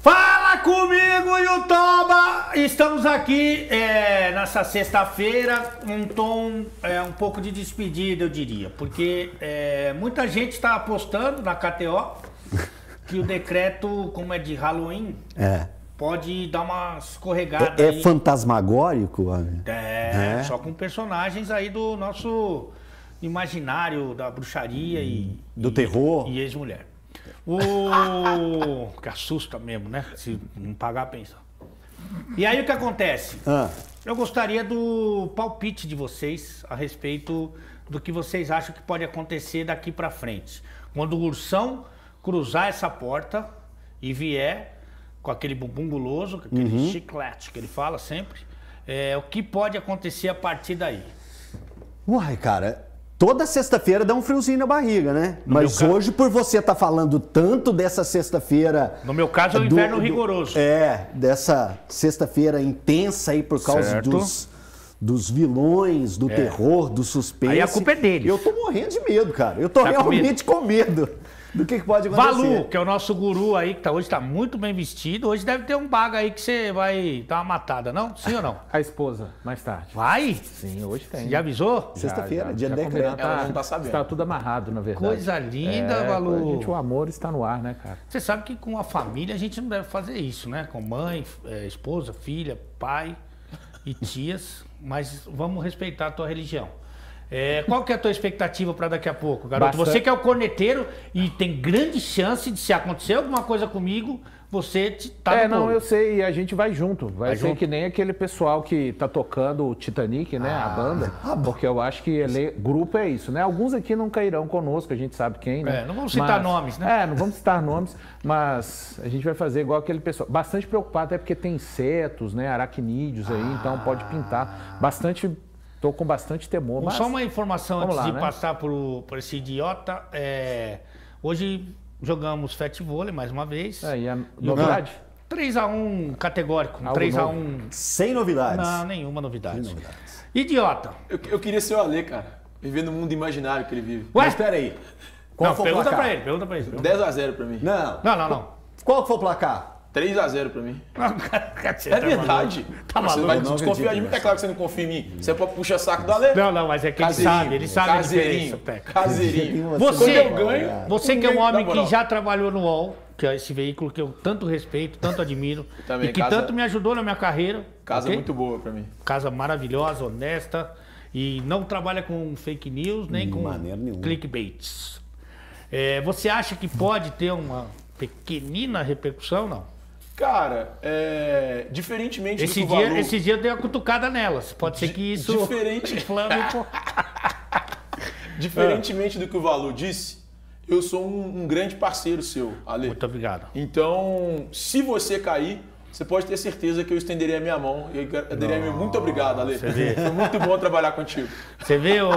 Fala comigo, Yutoba! Estamos aqui é, nessa sexta-feira, um tom é, um pouco de despedida, eu diria, porque é, muita gente está apostando na KTO que o decreto, como é de Halloween, É. pode dar uma escorregada. É, é fantasmagórico? É, É. só com personagens aí do nosso imaginário da bruxaria e. Do e- terror. E ex-mulher. O. que assusta mesmo, né? Se não pagar a pensão. E aí o que acontece? Ah, Eu gostaria do palpite de vocês a respeito do que vocês acham que pode acontecer daqui pra frente. Quando o ursão cruzar essa porta e vier com aquele bumbum guloso, com aquele Uhum. chiclete que ele fala sempre, é, o que pode acontecer a partir daí? uai, cara, toda sexta-feira dá um friozinho na barriga, né? Mas meu ca- hoje, por você estar falando tanto dessa sexta-feira. No meu caso, é o do- inverno do- rigoroso. É, dessa sexta-feira intensa aí por causa Certo. dos, dos vilões, do terror, do suspense. Aí a culpa é deles. Eu tô morrendo de medo, cara. Eu tô Tá com realmente com medo do que, que pode acontecer. Valu, que é o nosso guru aí, que tá, hoje tá muito bem vestido. Hoje deve ter um baga aí que você vai dar uma matada, não? Sim ou não? A esposa, mais tarde. Vai? Sim, hoje tem. Já avisou? Sexta-feira, dia já do combinado, decreto. Ela não tá sabendo. Está tudo amarrado, na verdade. Coisa linda, é, Valu. Gente, o amor está no ar, né, cara? Você sabe que com a família a gente não deve fazer isso, né? Com mãe, eh, esposa, filha, pai e tias. Mas vamos respeitar a tua religião. Eh, qual que é a tua expectativa para daqui a pouco, garoto? Basta- Você que é o corneteiro e tem grande chance de se acontecer alguma coisa comigo, você tá é, não, bolo. eu sei, e a gente vai junto. Vai, Vai ser junto? que nem aquele pessoal que tá tocando o Titanic, né? Ah, a banda. porque eu acho que ele, grupo é isso, né? Alguns aqui não cairão conosco, a gente sabe quem, né? É, não vamos citar nomes, né? É, não vamos citar nomes, mas a gente vai fazer igual aquele pessoal. Bastante preocupado, é porque tem insetos, né? Aracnídeos aí, então pode pintar. Bastante. Tô com bastante temor. Mas... Só uma informação Vamos antes lá, de né? passar por, por esse idiota. é, hoje jogamos Fat Vôlei mais uma vez. Aí, a novidade? 3x1 categórico. Algo 3x1. Sem novidades. Não, nenhuma novidade. Sem novidades. Idiota. Eu, eu queria ser o Ale, cara. Viver no mundo imaginário que ele vive. Ué? Mas espera aí. Qual não, foi o pergunta placar? pra ele, pergunta pra ele. 10x0 pra mim. Não. Não, não, não. Qual que foi o placar? 3x0 pra mim. Você É tá verdade. Tá você maluco? vai Não desconfiar de mim, é claro que você não confia em mim. Você pode puxar saco do Ale. Não, não, mas é que ele sabe, ele sabe a caseirinho, diferença, Peca. Caseirinho. Você- eu ganho, Você que é um homem que já trabalhou no UOL, que é esse veículo que eu tanto respeito, tanto admiro, Também, e que casa- tanto me ajudou na minha carreira. Casa ok? muito boa pra mim. Casa maravilhosa, honesta e não trabalha com fake news nem De com maneira nenhuma. clickbaits. É, você acha que pode ter uma pequenina repercussão? Não. Cara, é... diferentemente Esse do que o dia, Valu... esse dia eu dei uma cutucada nelas. Pode ser que isso Diferente. pouco. Diferentemente do que o Valu disse, eu sou um, um grande parceiro seu, Ale. Muito obrigado. Então, se você cair, você pode ter certeza que eu estenderei a minha mão e eu daria meu muito obrigado, Ale. Foi muito bom trabalhar contigo. Você vê o.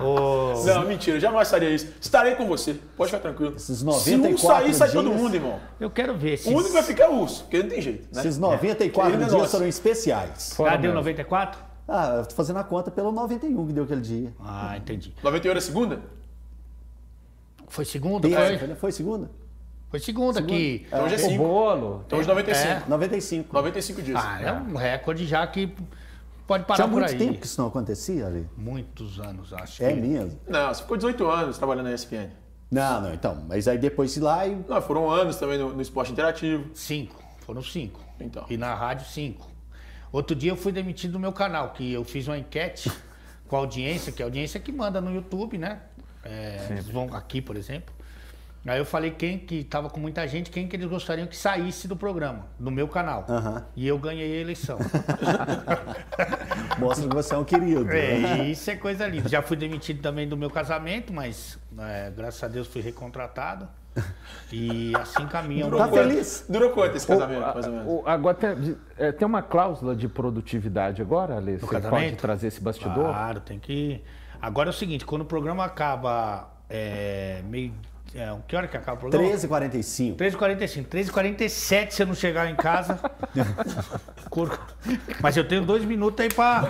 o... Não, mentira, jamais faria isso. Estarei com você, pode ficar tranquilo. Esses se 94 um sair, sai todo dias- mundo, irmão. Eu quero ver se. O único que vai ficar é o urso, porque não tem jeito, né? Esses 94 Ele é dias nosso. foram especiais. Ah, deu 94? Ah, eu tô fazendo a conta pelo 91 que deu aquele dia. Ah, entendi. 91 é segunda? Foi segunda? Terça, Foi, foi segunda? Foi segunda que. Então hoje é O 5. bolo. Então hoje é 95. É. 95. 95 dias. Ah, é um recorde já que pode parar Tinha por muito aí. tempo que isso não acontecia ali. Muitos anos, acho. É que... mesmo. Não, você ficou 18 anos trabalhando na ESPN. Não, não, então. Mas aí depois de lá e. Não, foram anos também no, no esporte interativo. Cinco. Foram cinco. Então. E na rádio, cinco. Outro dia eu fui demitido do meu canal, que eu fiz uma enquete com a audiência, que é a audiência que manda no YouTube, né? É, vão aqui, por exemplo. Aí eu falei quem que tava com muita gente, quem que eles gostariam que saísse do programa, no meu canal. E eu ganhei a eleição. Mostra que você é um querido. né? É, isso é coisa linda. Já fui demitido também do meu casamento, mas é, graças a Deus fui recontratado. E assim caminha. o Tá feliz? Durou quanto esse casamento, O- mais ou menos? o- agora tem, é, tem uma cláusula de produtividade agora, Ale? Você pode casamento? trazer esse bastidor? Claro, tem que. Agora é o seguinte, quando o programa acaba é, meio. É, que hora que acaba o programa? 13h45. 13h45. 13h47 se eu não chegar em casa. Mas eu tenho dois minutos aí pra.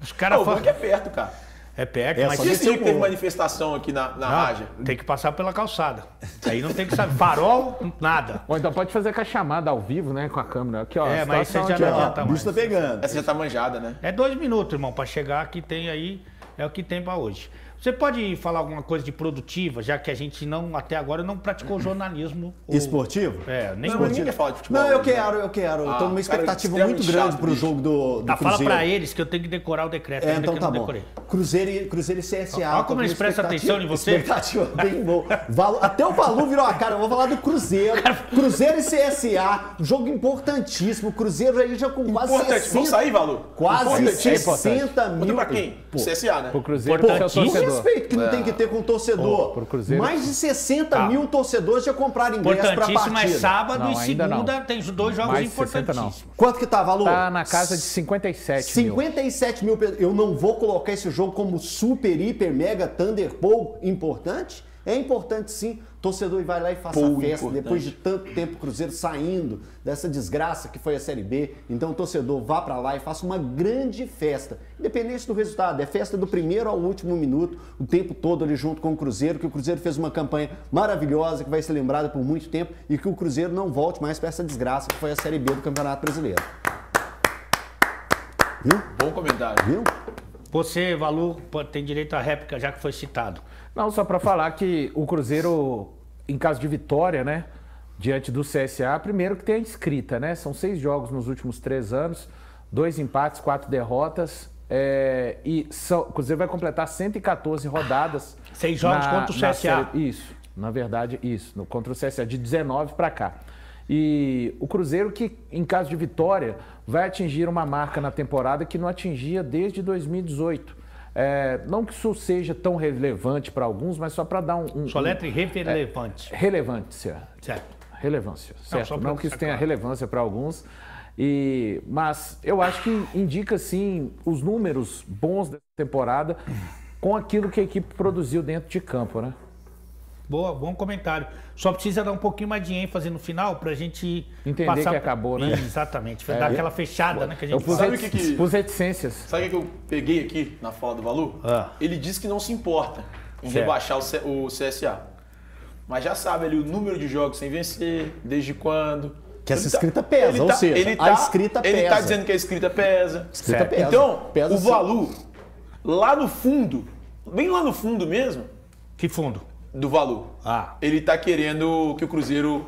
Os caras falam. banco é perto, cara. É perto, É, mas que esse dia que teve manifestação aqui na, na Não, Raja? tem que passar pela calçada. Aí não tem que saber. Farol, nada. Ou então pode fazer com a chamada ao vivo, né? Com a câmera. Aqui, ó. É, mas você já aqui, não adianta o bicho tá mais. pegando. Essa já tá manjada, né? É dois minutos, irmão, pra chegar aqui tem aí, é o que tem pra hoje. Você pode falar alguma coisa de produtiva, já que a gente não, até agora, não praticou jornalismo. ou- Esportivo? É, nem Não, ninguém falar de futebol. Não, eu hoje, né? quero, eu quero. Eu Ah, tô numa cara, expectativa extremamente muito grande chato, pro bicho. jogo do, do Tá, fala Cruzeiro. pra eles que eu tenho que decorar o decreto, É, ainda então que tá eu não bom. decorei. Cruzeiro e, Cruzeiro e CSA. Olha tô como com eles prestam expectativa- atenção em você. Expectativa bem boa. Até o Valu virou a cara. Eu vou falar do Cruzeiro. Cruzeiro e CSA. Jogo importantíssimo. Cruzeiro aí já com quase Importante. 60... Vamos sair, Valu? Quase Importante. É 60 mil. Conta pra quem? Pô, CSA, né? Pro Cruzeiro, Importantíssimo. Respeito que não tem que ter com o torcedor. Cruzeiro- Mais de 60 Tá. mil torcedores já compraram ingresso pra Importantíssimo é partida. sábado Não, e segunda tem dois jogos Mais de 60 não. importantíssimos. Quanto que tá, Valu? Tá na casa de 57 mil. 57 mil pessoas. Eu não vou colocar esse jogo como super, hiper, mega, Thunderbolt importante? É importante sim. Torcedor vai lá e faça Pô, a festa importante. depois de tanto tempo o Cruzeiro saindo dessa desgraça que foi a Série B. Então o torcedor vá pra lá e faça uma grande festa. Independente do resultado, é festa do primeiro ao último minuto, o tempo todo ali junto com o Cruzeiro, que o Cruzeiro fez uma campanha maravilhosa que vai ser lembrada por muito tempo e que o Cruzeiro não volte mais pra essa desgraça que foi a Série B do Campeonato Brasileiro. Viu? Bom comentário. Viu? Você, Valu, tem direito à réplica, já que foi citado. Não, só para falar que o Cruzeiro, em caso de vitória, né? Diante do CSA, primeiro que tem a inscrita, né? São seis jogos nos últimos três anos, dois empates, quatro derrotas. é, e são- o Cruzeiro vai completar 114 rodadas. Seis jogos contra o na CSA. série- isso, na verdade, isso. no- contra o CSA, de 19 para cá. E o Cruzeiro que, em caso de vitória, vai atingir uma marca na temporada que não atingia desde 2018. É, não que isso seja tão relevante para alguns, mas só para dar um, um, Soletre relevante. relevância. Certo. Relevância, certo? só Não, pra que isso tenha claro. relevância para alguns. E, mas eu acho que indica sim os números bons dessa temporada com aquilo que a equipe produziu dentro de campo, né? Boa, bom comentário. Só precisa dar um pouquinho mais de ênfase no final pra gente Entender passar... que acabou, né? Exatamente. Dar aquela fechada, né? Que a Eu gente pus, fala. Sabe o que que- pus reticências. Sabe o que eu peguei aqui na fala do Valu? Ah. Ele disse que não se importa em Certo. rebaixar o, C- o CSA. Mas já sabe ali o número de jogos sem vencer, desde quando. Que essa Ele tá- escrita pesa, ele ou tá- seja, ele a tá- escrita Ele tá pesa. dizendo que a escrita pesa. Escrita Certo. pesa. Então, Pesa o sim. Valu, lá no fundo, bem lá no fundo mesmo, Que fundo? Do Valu, Ah. ele tá querendo que o Cruzeiro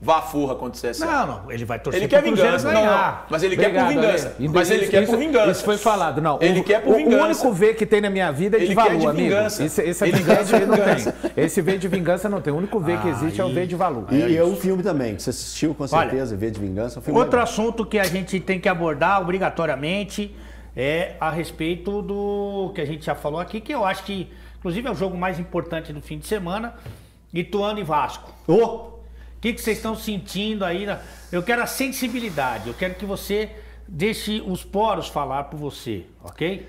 vá à forra contra o CSA. Não, não. Ele vai torcer Ele quer pro Cruzeiro vingança, não, ganhar. não. Mas ele Obrigado, quer por vingança. Mas ele quer Isso- por vingança. Isso foi falado. Não, Ele o, quer por o- vingança. O único V que tem na minha vida é de Ele quer valor, de amigo. vingança. Esse, esse é Ele vingança quer de ele não vingança. tem. Esse V de vingança não tem. O único V que existe é o V de valor. E é um filme também, que você assistiu com Olha, certeza, V de Vingança. é um filme Outro legal. assunto que a gente tem que abordar obrigatoriamente é a respeito do que a gente já falou aqui, que eu acho que, inclusive, é o jogo mais importante do fim de semana, Ituano e Vasco. Ô, O que, que vocês estão sentindo aí? na- Eu quero a sensibilidade, eu quero que você deixe os poros falar por você, ok?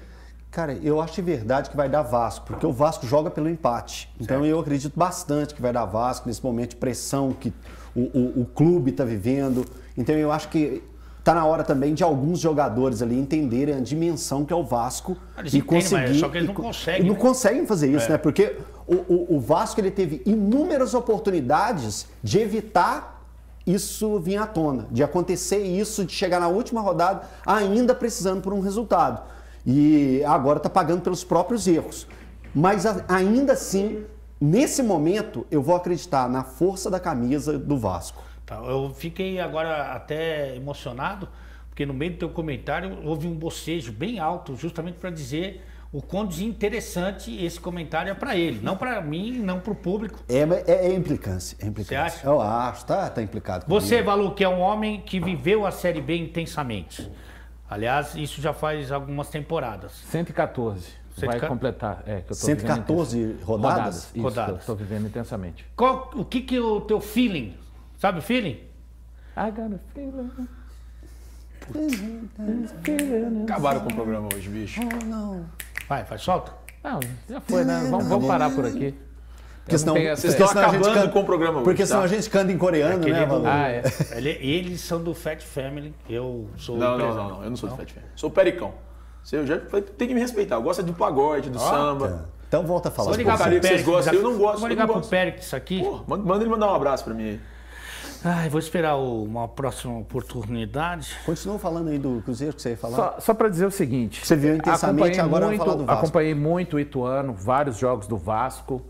Cara, eu acho de verdade que vai dar Vasco, porque o Vasco joga pelo empate. Então eu acredito bastante que vai dar Vasco nesse momento de pressão que o, o, o clube está vivendo. Então eu acho que tá na hora também de alguns jogadores ali entenderem a dimensão que é o Vasco Eles e entendem, mas conseguir. só que eles não co- conseguem, e não né? conseguem fazer isso, né? Porque o, o, o Vasco ele teve inúmeras oportunidades de evitar isso vir à tona, de acontecer isso, de chegar na última rodada ainda precisando por um resultado. E agora está pagando pelos próprios erros. Mas a- ainda assim, nesse momento, eu vou acreditar na força da camisa do Vasco. Tá, Eu fiquei agora até emocionado, porque no meio do teu comentário houve um bocejo bem alto, justamente para dizer o quão desinteressante esse comentário é para ele. Não para mim, não para o público. É, é, é implicância, é implicância. Você acha? Eu acho, tá, tá implicado. comigo. Você, Valu, que é um homem que viveu a Série B intensamente. Aliás, isso já faz algumas temporadas. 114. Vai 114. completar. É, que eu tô 114 vivendo intensa- rodadas? Rodadas. Isso, Rodadas. que eu estou vivendo intensamente. Qual, o que que o teu feeling, sabe o feeling? I got a feeling. Acabaram com o programa hoje, bicho. Vai, vai, solta. Não, já foi, né? Vamos, vamos parar por aqui. Porque não senão, tenho Vocês porque estão senão a gente acabando canta- com o programa hoje, Porque senão tá? a gente canta em coreano, Aquele né, do-? Ah, é. Ele- eles são do Fat Family, eu sou o Não, não, não, não. Eu não sou do Fat Fan. Sou o Pericão. Você já falei, tem que me respeitar. Eu gosto do pagode, do samba. Então volta a falar. Vou ligar pro que vocês Pérez. gostam, eu não gosto, Vou ligar não pro. Pérez aqui. Pô, manda manda ele mandar um abraço pra mim aí. Ai, vou esperar o- uma próxima oportunidade. Continua falando aí do Cruzeiro que você ia falar. Só, só para dizer o seguinte. Você viu intensamente, acompanhei agora muito, falar do Vasco. Acompanhei muito o Ituano, vários jogos do Vasco.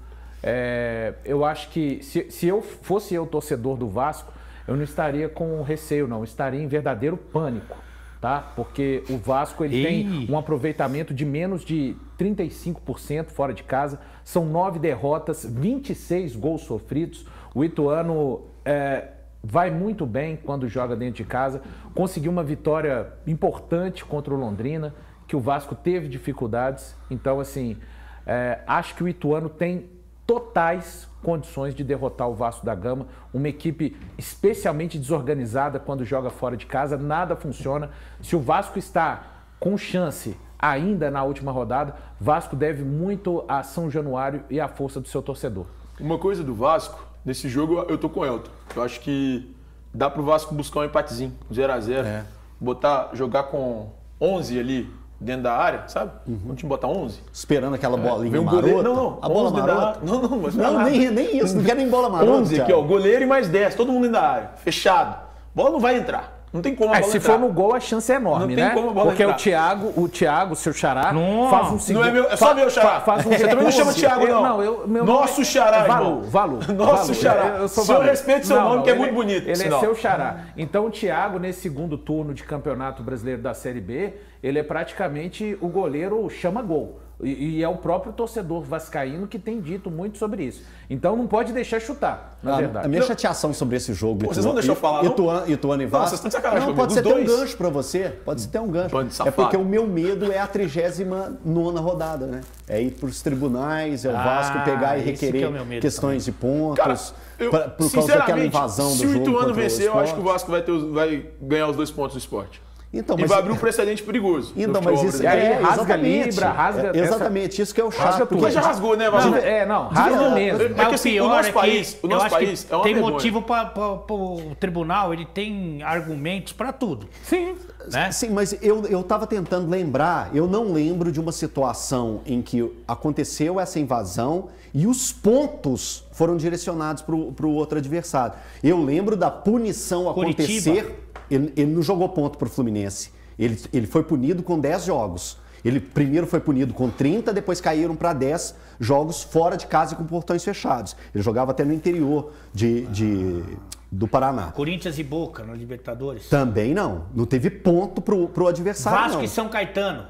É, eu acho que se, se eu fosse eu torcedor do Vasco, eu não estaria com receio, não. Eu estaria em verdadeiro pânico, tá? Porque o Vasco ele tem um aproveitamento de menos de 35% fora de casa. São nove derrotas, 26 gols sofridos. O Ituano é, vai muito bem quando joga dentro de casa. Conseguiu uma vitória importante contra o Londrina, que o Vasco teve dificuldades. Então, assim, é, acho que o Ituano tem totais condições de derrotar o Vasco da Gama. Uma equipe especialmente desorganizada quando joga fora de casa, nada funciona. Se o Vasco está com chance ainda na última rodada, Vasco deve muito a São Januário e à força do seu torcedor. Uma coisa do Vasco, nesse jogo eu tô com o Elton. Eu acho que dá pro Vasco buscar um empatezinho, 0x0. É. Botar, jogar com 11 ali dentro da área, sabe? Vamos te botar 11. Esperando aquela bolinha Vem um marota. goleiro. Não, não. A bola 11 dentro da marota. área. Não, não, mas Não, nada. nem, nem isso. Não quero nem bola marota. 11 aqui, ó. Goleiro e mais 10. Todo mundo dentro da área. Fechado. Bola não vai entrar. Não tem como a É, bola se entrar. for no gol, a chance é enorme, Não tem né? como a bola Porque entrar. o Thiago, o Thiago, seu xará, Não. faz um Não segundo. é meu, é só meu xará. fa- Faz um Você também não chama. Thiago, Eu- não. Não, eu, meu Nosso nome é- xará, Valu, irmão. Valu. Nosso Valu. xará. Eu sou Senhor, Valu. respeite seu nome, que é muito bonito, Ele sinal. é seu xará. Então o Thiago, nesse segundo turno de Campeonato Brasileiro da Série B, ele é praticamente o goleiro chama-gol. E, e é o próprio torcedor vascaíno que tem dito muito sobre isso. Então não pode deixar chutar, na A- verdade. A minha chateação sobre esse jogo. Pô, vocês vão deixar eu falar, não? Ituano, Ituano e Vasco. vocês estão de sacanagem Não, pode ser os ter um gancho pra você. Pode ser ter um gancho. É safado. porque o meu medo é a 39 rodada, né? É ir pros tribunais, é o Ah, Vasco pegar e requerer que é questões de pontos. Cara, eu, pra- por causa daquela sinceramente, invasão do se jogo. o Ituano vencer, eu acho que o. Vasco vai, ter os- vai ganhar os dois pontos do esporte. Então, e mas- vai abrir um precedente perigoso. Então, mas isso. E aí, é rasga exatamente. Libra, rasga É exatamente, isso que é o Rasga chato. tudo. porque Mas já rasgou, né, Vasco? Não, é, não, rasga Não, mesmo. é que Mas assim, o pior o nosso é país- que o eu nosso acho país que é uma tem vergonha. motivo para o tribunal, ele tem argumentos para tudo. Sim. Né? Sim, mas eu, eu tava tentando lembrar, eu não lembro de uma situação em que aconteceu essa invasão e os pontos foram direcionados para o outro adversário. Eu lembro da punição Curitiba. acontecer. Ele, ele não jogou ponto para o Fluminense. Ele, ele foi punido com 10 jogos. Ele primeiro foi punido com 30, depois caíram para 10 jogos fora de casa e com portões fechados. Ele jogava até no interior de, de- do Paraná. Corinthians e Boca na Libertadores. Também não. Não teve ponto pro, pro adversário. Vasco não. e São Caetano.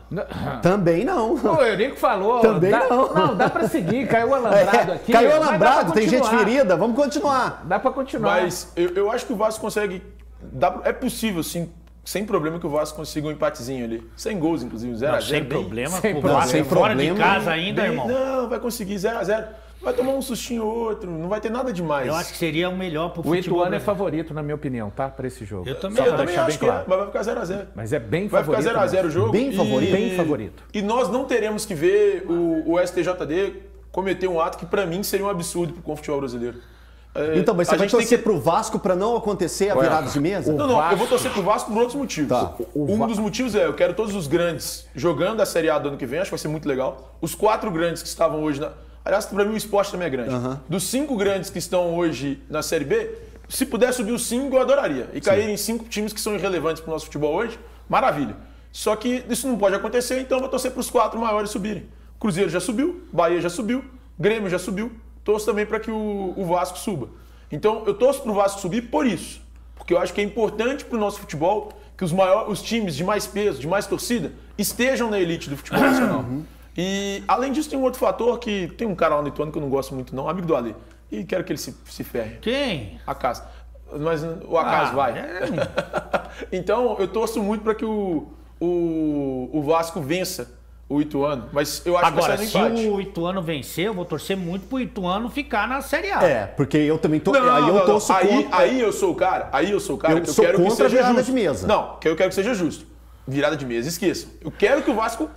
Também não. O Eurico falou. Também dá, não. Não, dá pra seguir. Caiu alambrado É, aqui. caiu alambrado, tem gente ferida. Vamos continuar. Dá pra continuar. Mas eu, eu acho que o Vasco consegue. Dá- é possível, sim, sem problema que o Vasco consiga um empatezinho ali. Sem gols, inclusive, 0x0. Não, sem problema. sem o problema. Vasco Sem fora de problema. casa ainda, irmão. Não, vai conseguir 0x0. Vai tomar um sustinho ou outro, não vai ter nada demais. Eu acho que seria o melhor pro o futebol. Ituano é brasileiro. favorito, na minha opinião, tá? Pra esse jogo. Eu também Eu também acho bem que claro. é, mas vai ficar 0x0. Mas é bem Vai favorito. ficar 0x0 o jogo. Bem e- favorito. Bem favorito. E nós não teremos que ver o, o STJD cometer um ato que pra mim seria um absurdo pro futebol brasileiro. É, Então, mas você a vai torcer que- pro Vasco para não acontecer a virada de mesa? Não, não, eu Vasco- vou torcer pro Vasco por outros motivos. Tá. Um Va- dos motivos é, eu quero todos os grandes jogando a Série A do ano que vem, acho que vai ser muito legal. Os quatro grandes que estavam hoje na. Aliás, pra mim o esporte também é grande. Dos cinco grandes que estão hoje na Série B, se puder subir os cinco, eu adoraria. E cair em cinco times que são irrelevantes pro nosso futebol hoje, maravilha. Só que isso não pode acontecer, então eu vou torcer pros quatro maiores subirem. Cruzeiro já subiu, Bahia já subiu, Grêmio já subiu, torço também para que o, o Vasco suba. Então eu torço pro Vasco subir por isso. Porque eu acho que é importante pro nosso futebol que os, maiores, os times de mais peso, de mais torcida, estejam na elite do futebol nacional. E além disso, tem um outro fator que tem um cara lá no Ituano que eu não gosto muito, não, amigo do Ali. E quero que ele se, se ferre. Quem? Acaso. Mas o acaso Ah, vai. é. então, eu torço muito para que o, o, o Vasco vença o Ituano. Mas eu acho Agora, que se vai no empate. o Ituano vencer, eu vou torcer muito pro Ituano ficar na Série A. É, porque eu também tô. Não, não, aí eu não, torço não. aí, contra. aí eu sou o cara, aí eu sou o cara Eu que eu sou quero que contra a seja virada justo. de mesa. Não, que eu quero que seja justo. Virada de mesa, esqueçam. Eu quero que o Vasco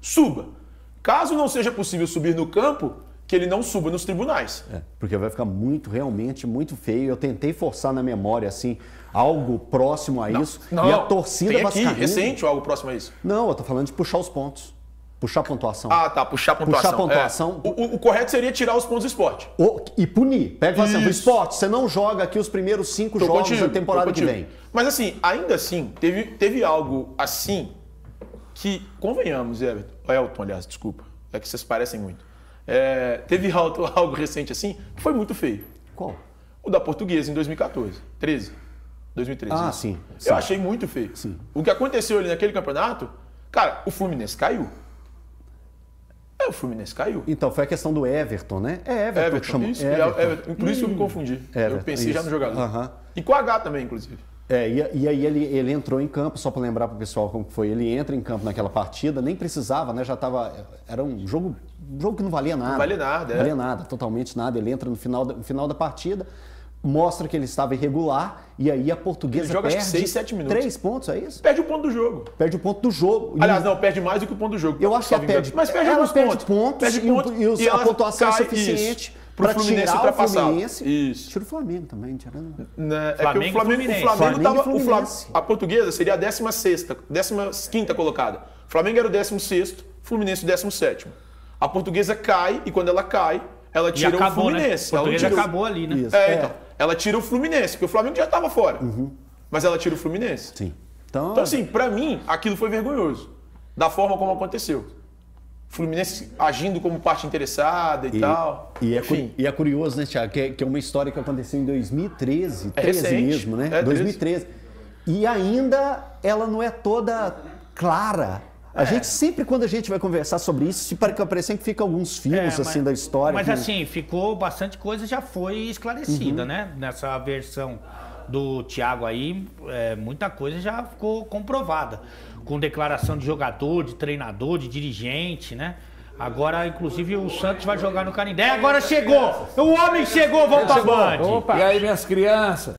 suba. Caso não seja possível subir no campo, que ele não suba nos tribunais. É, porque vai ficar muito, realmente, muito feio. Eu tentei forçar na memória, assim, algo próximo a isso. Não, e a torcida tem aqui, vascaína... recente ou algo próximo a isso? Não, eu tô falando de puxar os pontos. Puxar pontuação. Ah, tá, puxar pontuação. Puxar pontuação. É. O, o- correto seria tirar os pontos do esporte. O- e punir. Pega e fala assim, esporte, você não joga aqui os primeiros cinco Tô jogos contigo, da temporada que vem. Mas assim, ainda assim, teve, teve algo assim que, convenhamos, Everton, Elton, aliás, desculpa, é que vocês parecem muito. É, teve algo, algo recente assim que foi muito feio. Qual? O da Portuguesa em 2014, 13. 2013. Ah, isso. sim, Eu sim. achei muito feio. O que aconteceu ali naquele campeonato, cara, o Fluminense caiu. É, o Fluminense caiu. Então, foi a questão do Everton, né? É Everton, que Everton, chama. isso, Everton. Everton. Por isso que eu me confundi. eu Everton, pensei já isso. no jogador. Aham. E com H também, inclusive. É, e, e aí ele, ele entrou em campo, só para lembrar para o pessoal como que foi, ele entra em campo naquela partida, nem precisava, né? Já tava. Era um jogo, um jogo que não valia nada. Não valia nada, Não é. valia nada, totalmente nada. Ele entra no final, no final da partida, mostra que ele estava irregular, e aí a portuguesa Ele joga, acho que perde seis, sete minutos. Três pontos, é isso? Perde o ponto do jogo. Perde o ponto do jogo. E- Aliás, não, perde mais do que o ponto do jogo. Eu acho que ela perde. Mas perde ela alguns perde pontos. pontos, Perde e o- pontos e, os- e a pontuação é suficiente para Fluminense tirar o ultrapassar. Fluminense. Isso. Tira o Flamengo também, tirando. Né? É que o Flamengo e Flamengo, o Fluminense. Flamengo Flamengo e tava. O Fluminense. Fla- a portuguesa seria a 16, 15 colocada. O Flamengo era o 16, Fluminense o 17. A portuguesa cai e quando ela cai, ela E tira acabou, o né? Fluminense. O Ela não português tira o- acabou ali, né? Isso. É, É. então. Ela tira o Fluminense, porque o Flamengo já estava fora. Mas ela tira o Fluminense. Sim. Então, Então, assim, pra mim, aquilo foi vergonhoso. Da forma como aconteceu. Fluminense agindo como parte interessada e, tal. E é, e é curioso, né, Tiago? Que, é- que é uma história que aconteceu em 2013, É 13 recente. mesmo, né? É, 2013. E ainda ela não é toda clara. A É. gente sempre, quando a gente vai conversar sobre isso, se parece que fica alguns fios É, assim da história. Mas que- assim, ficou bastante coisa, já foi esclarecida, Uhum. né? Nessa versão do Thiago aí, é, muita coisa já ficou comprovada. Com declaração de jogador, de treinador, de dirigente, né? Agora, inclusive, o Santos vai jogar no Canindé. Agora chegou! O homem chegou, vamos pra Band! E aí, minhas crianças?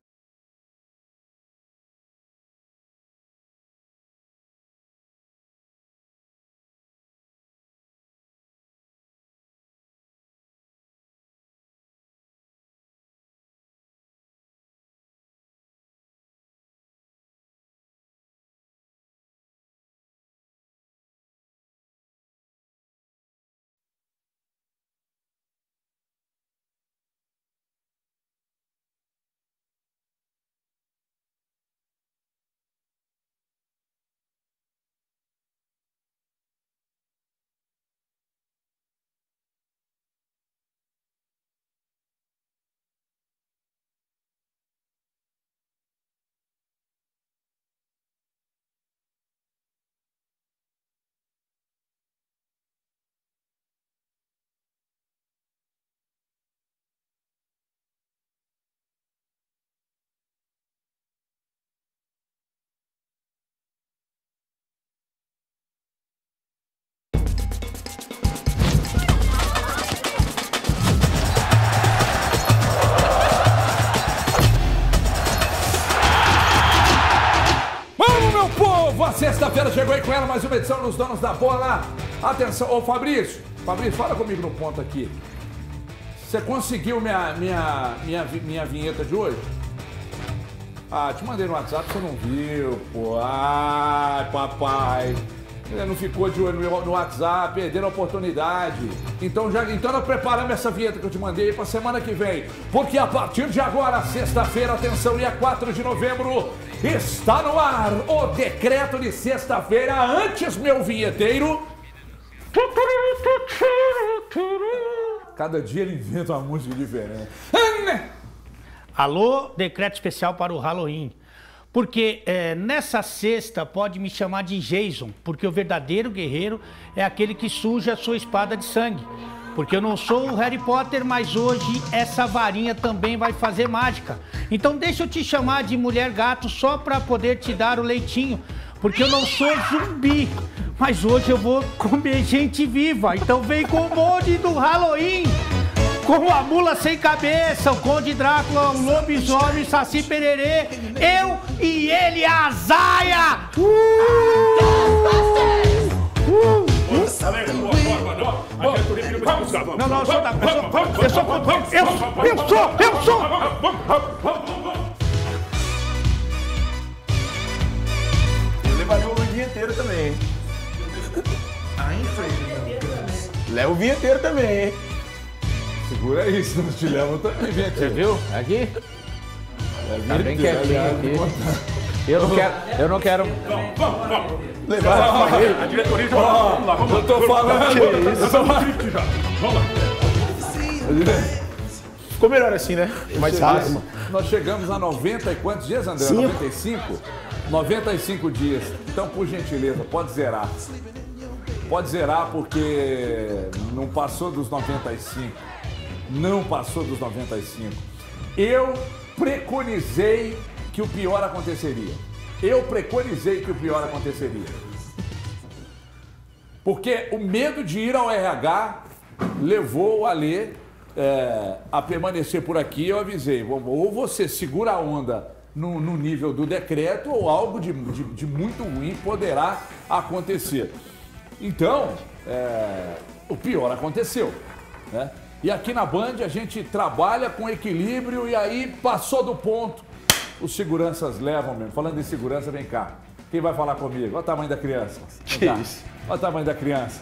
A sexta-feira chegou aí com ela, mais uma edição dos Donos da Bola. Atenção, ô Fabrício, Fabrício, fala comigo no ponto aqui. Você conseguiu minha, minha, minha, minha vinheta de hoje? Ah, te mandei no WhatsApp, você não viu, pô. Ai, papai. Ele não ficou de olho no WhatsApp, perdendo a oportunidade. Então, já, então nós preparamos essa vinheta que eu te mandei para semana que vem. Porque a partir de agora, sexta-feira, atenção, dia 4 de novembro, está no ar o decreto de sexta-feira. Antes, meu vinheteiro. Cada dia ele inventa uma música diferente. Alô, decreto especial para o Halloween. Porque é, nessa sexta pode me chamar de Jason, porque o verdadeiro guerreiro é aquele que suja a sua espada de sangue. Porque eu não sou o Harry Potter, mas hoje essa varinha também vai fazer mágica. Então deixa eu te chamar de mulher gato só para poder te dar o leitinho. Porque eu não sou zumbi, mas hoje eu vou comer gente viva. Então vem com o molde do Halloween. Com a mula sem cabeça, o Conde Drácula, o lobisomem, o Saci Pererê, eu e ele, a Zaia! Uh! Uh! Não, não, eu sou da. Eu sou. Eu sou. Eu, eu sou. Eu sou. Eu levaria o vinheteiro também, hein? Leva o vinheteiro também, hein? Segura isso, não te levo também, gente. Você viu? Aqui? Tá bem quietinho aqui. Eu não quero. Eu não quero. A diretoria já Vamos lá, vamos lá. Eu tô falando. Ficou melhor assim, né? Mais fácil. Nós chegamos a 90 e quantos dias, André? Cinco. 95? 95 dias. Então, por gentileza, pode zerar. Pode zerar porque não passou dos 95. Não passou dos 95. Eu preconizei que o pior aconteceria. Eu preconizei que o pior aconteceria. Porque o medo de ir ao RH levou o Alê é, a permanecer por aqui. Eu avisei, ou você segura a onda no, no nível do decreto, ou algo de, de- de muito ruim poderá acontecer. Então, é, o pior aconteceu. Né? E aqui na Band a gente trabalha com equilíbrio e aí passou do ponto. Os seguranças levam mesmo. Falando em segurança, vem cá. Quem vai falar comigo? Olha o tamanho da criança. Que isso? Olha o tamanho da criança.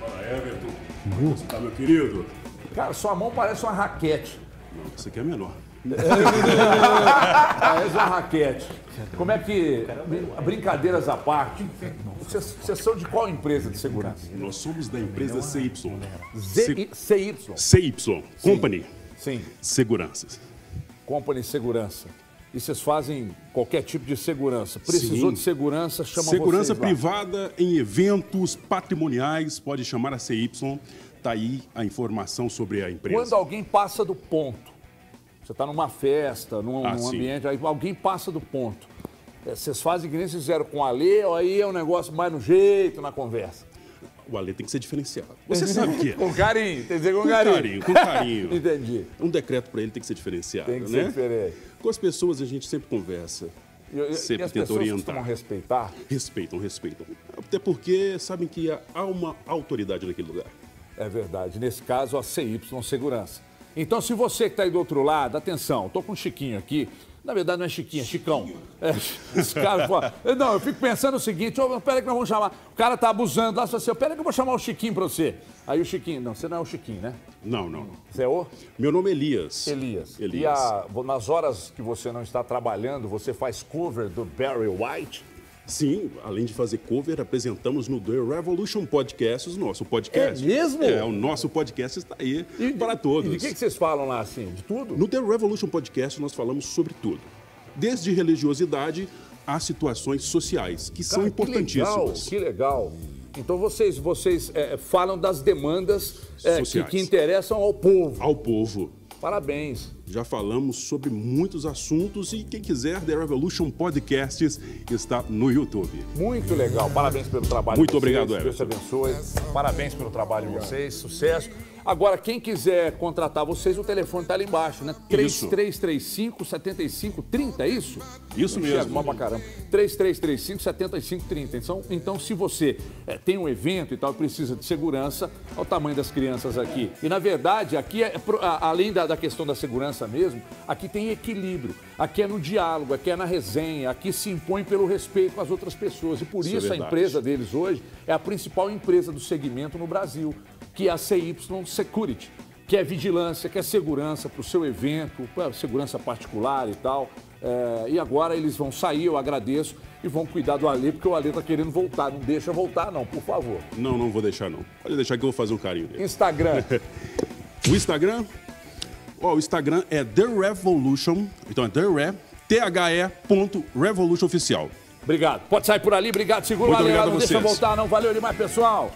Fala, Everton. Como você tá, meu querido? Cara, sua mão parece uma raquete. Não, esse aqui é menor. Parece uma raquete. Como é que. Brincadeiras à parte. Vocês vocês são de qual empresa de segurança? Nós somos da empresa CY. Z- CY. CY, Company Sim. Seguranças. Company Segurança. E vocês fazem qualquer tipo de segurança. Precisou Sim. de segurança, chama Segurança privada em eventos patrimoniais, pode chamar a CY. Tá aí a informação sobre a empresa. Quando alguém passa do ponto, você está numa festa, num, Ah, num ambiente, aí alguém passa do ponto. É, Vocês fazem que nem vocês fizeram com a Lê, ou aí é um negócio mais no jeito, na conversa. O Ale tem que ser diferenciado. Você sabe o que é. Com carinho, tem que dizer com, Com carinho. carinho, com carinho. Entendi. Um decreto para ele tem que ser diferenciado, Tem que né? ser diferente. Com as pessoas a gente sempre conversa. E, e- Sempre e as tenta orientar. respeitar? Respeitam, respeitam. Até porque sabem que há uma autoridade naquele lugar. É verdade. Nesse caso, a CY Segurança. Então, se você que está aí do outro lado, atenção, estou com o Chiquinho aqui. Na verdade, não é Chiquinho, é Chicão. É, esse cara, pô, não, eu fico pensando o seguinte: ô, pera que nós vamos chamar. O cara tá abusando lá, você assim, pera que eu vou chamar o Chiquinho para você. Aí o Chiquinho, não, você não é o Chiquinho, né? Não, não. Você é o Meu nome é Elias. Elias. Elias. E a- nas horas que você não está trabalhando, você faz cover do Barry White? Sim, além de fazer cover, apresentamos no The Revolution Podcast, o nosso podcast. É mesmo? É, o nosso podcast está aí para todos. E de que, que vocês falam lá, assim? De tudo? No The Revolution Podcast nós falamos sobre tudo. Desde religiosidade a situações sociais, que são Cara, importantíssimas. Que legal, que legal. Então vocês, vocês é, falam das demandas é, que, que interessam ao povo. Ao povo. Parabéns. Já falamos sobre muitos assuntos e quem quiser, The Revolution Podcasts está no YouTube. Muito legal. Parabéns pelo trabalho Muito de vocês. obrigado, Deus te Everton. abençoe. Parabéns pelo trabalho de vocês. Sucesso. Agora, quem quiser contratar vocês, o telefone está ali embaixo, né? Isso. 3335 7530, é isso? Isso mesmo. enxergo mal pra caramba. 3335 7530. Então, então se você eh, tem um evento e tal, precisa de segurança, olha o tamanho das crianças aqui. E na verdade, aqui é a- além da, da questão da segurança mesmo, aqui tem equilíbrio. Aqui é no diálogo, aqui é na resenha, aqui se impõe pelo respeito com as outras pessoas. E por Isso é isso, a verdade. empresa deles hoje é a principal empresa do segmento no Brasil, que é a CY Security, que é vigilância, que é segurança para o seu evento, segurança particular e tal. É, e agora eles vão sair, eu agradeço, e vão cuidar do Alê, porque o Alê está querendo voltar. Não deixa voltar, não, por favor. Não, não vou deixar não. Pode deixar que eu vou fazer um carinho nele. Instagram. O Instagram? Ó, o Instagram é The Revolution. Então é The Re, T-H-E ponto Revolution Oficial. Obrigado. Pode sair por ali, obrigado. Segura o Muito Alê obrigado não deixa voltar, não. Valeu demais, pessoal.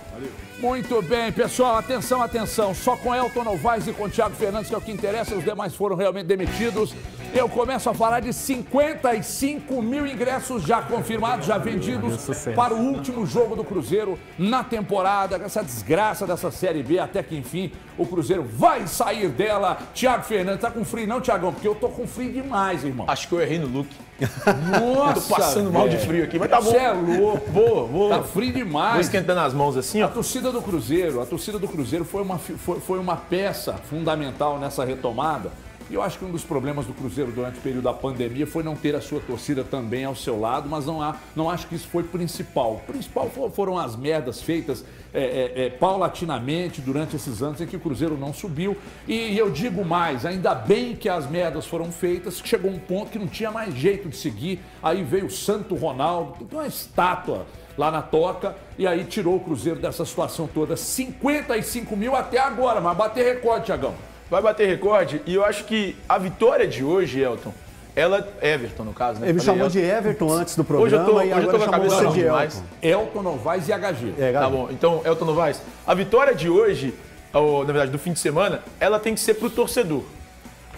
Muito bem, pessoal, atenção, atenção. Só com Elton Novaes e com Thiago Fernandes, que é o que interessa, os demais foram realmente demitidos. Eu começo a falar de 55 mil ingressos já confirmados, já vendidos para o último jogo do Cruzeiro na temporada. Essa desgraça dessa Série B, até que enfim o Cruzeiro vai sair dela. Thiago Fernandes, tá com frio não, Thiagão? Porque eu tô com frio demais, irmão. Acho que eu errei no look. Nossa, Tô passando mal de frio aqui, mas tá bom. Você é louco. Vou, vou. Tá frio Vou demais. esquentando as mãos assim, A ó. torcida do Cruzeiro, a torcida do Cruzeiro foi uma, foi, foi uma peça fundamental nessa retomada. E eu acho que um dos problemas do Cruzeiro durante o período da pandemia foi não ter a sua torcida também ao seu lado, mas não, há, não acho que isso foi principal. O principal fo- foram as merdas feitas é, é, é, paulatinamente durante esses anos em que o Cruzeiro não subiu. E, eu digo mais, ainda bem que as merdas foram feitas, que chegou um ponto que não tinha mais jeito de seguir. Aí veio o Santo Ronaldo, uma estátua lá na toca e aí tirou o Cruzeiro dessa situação toda. 55 mil até agora, mas bater recorde, Tiagão. Vai bater recorde e eu acho que a vitória de hoje, Elton, ela. Everton, no caso, né? Ele me chamou Elton. de Everton antes do Hoje eu programa tô- hoje eu agora tô com a cabeça você de demais. Elton. Elton Novaes e HG. É, Tá bom, então, Elton Novaes, a vitória de hoje, ou, na verdade do fim de semana, ela tem que ser pro torcedor.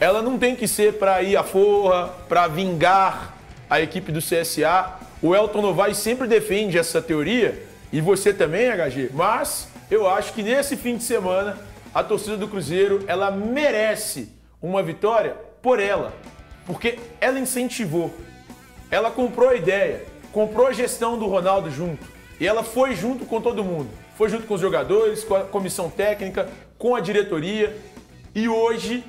Ela não tem que ser para ir à forra, para vingar a equipe do CSA. O Elton Novaes sempre defende essa teoria, e você também, HG, mas eu acho que nesse fim de semana, a torcida do Cruzeiro, ela merece uma vitória por ela, porque ela incentivou. Ela comprou a ideia, comprou a gestão do Ronaldo junto. E ela foi junto com todo mundo. Foi junto com os jogadores, com a comissão técnica, com a diretoria. E hoje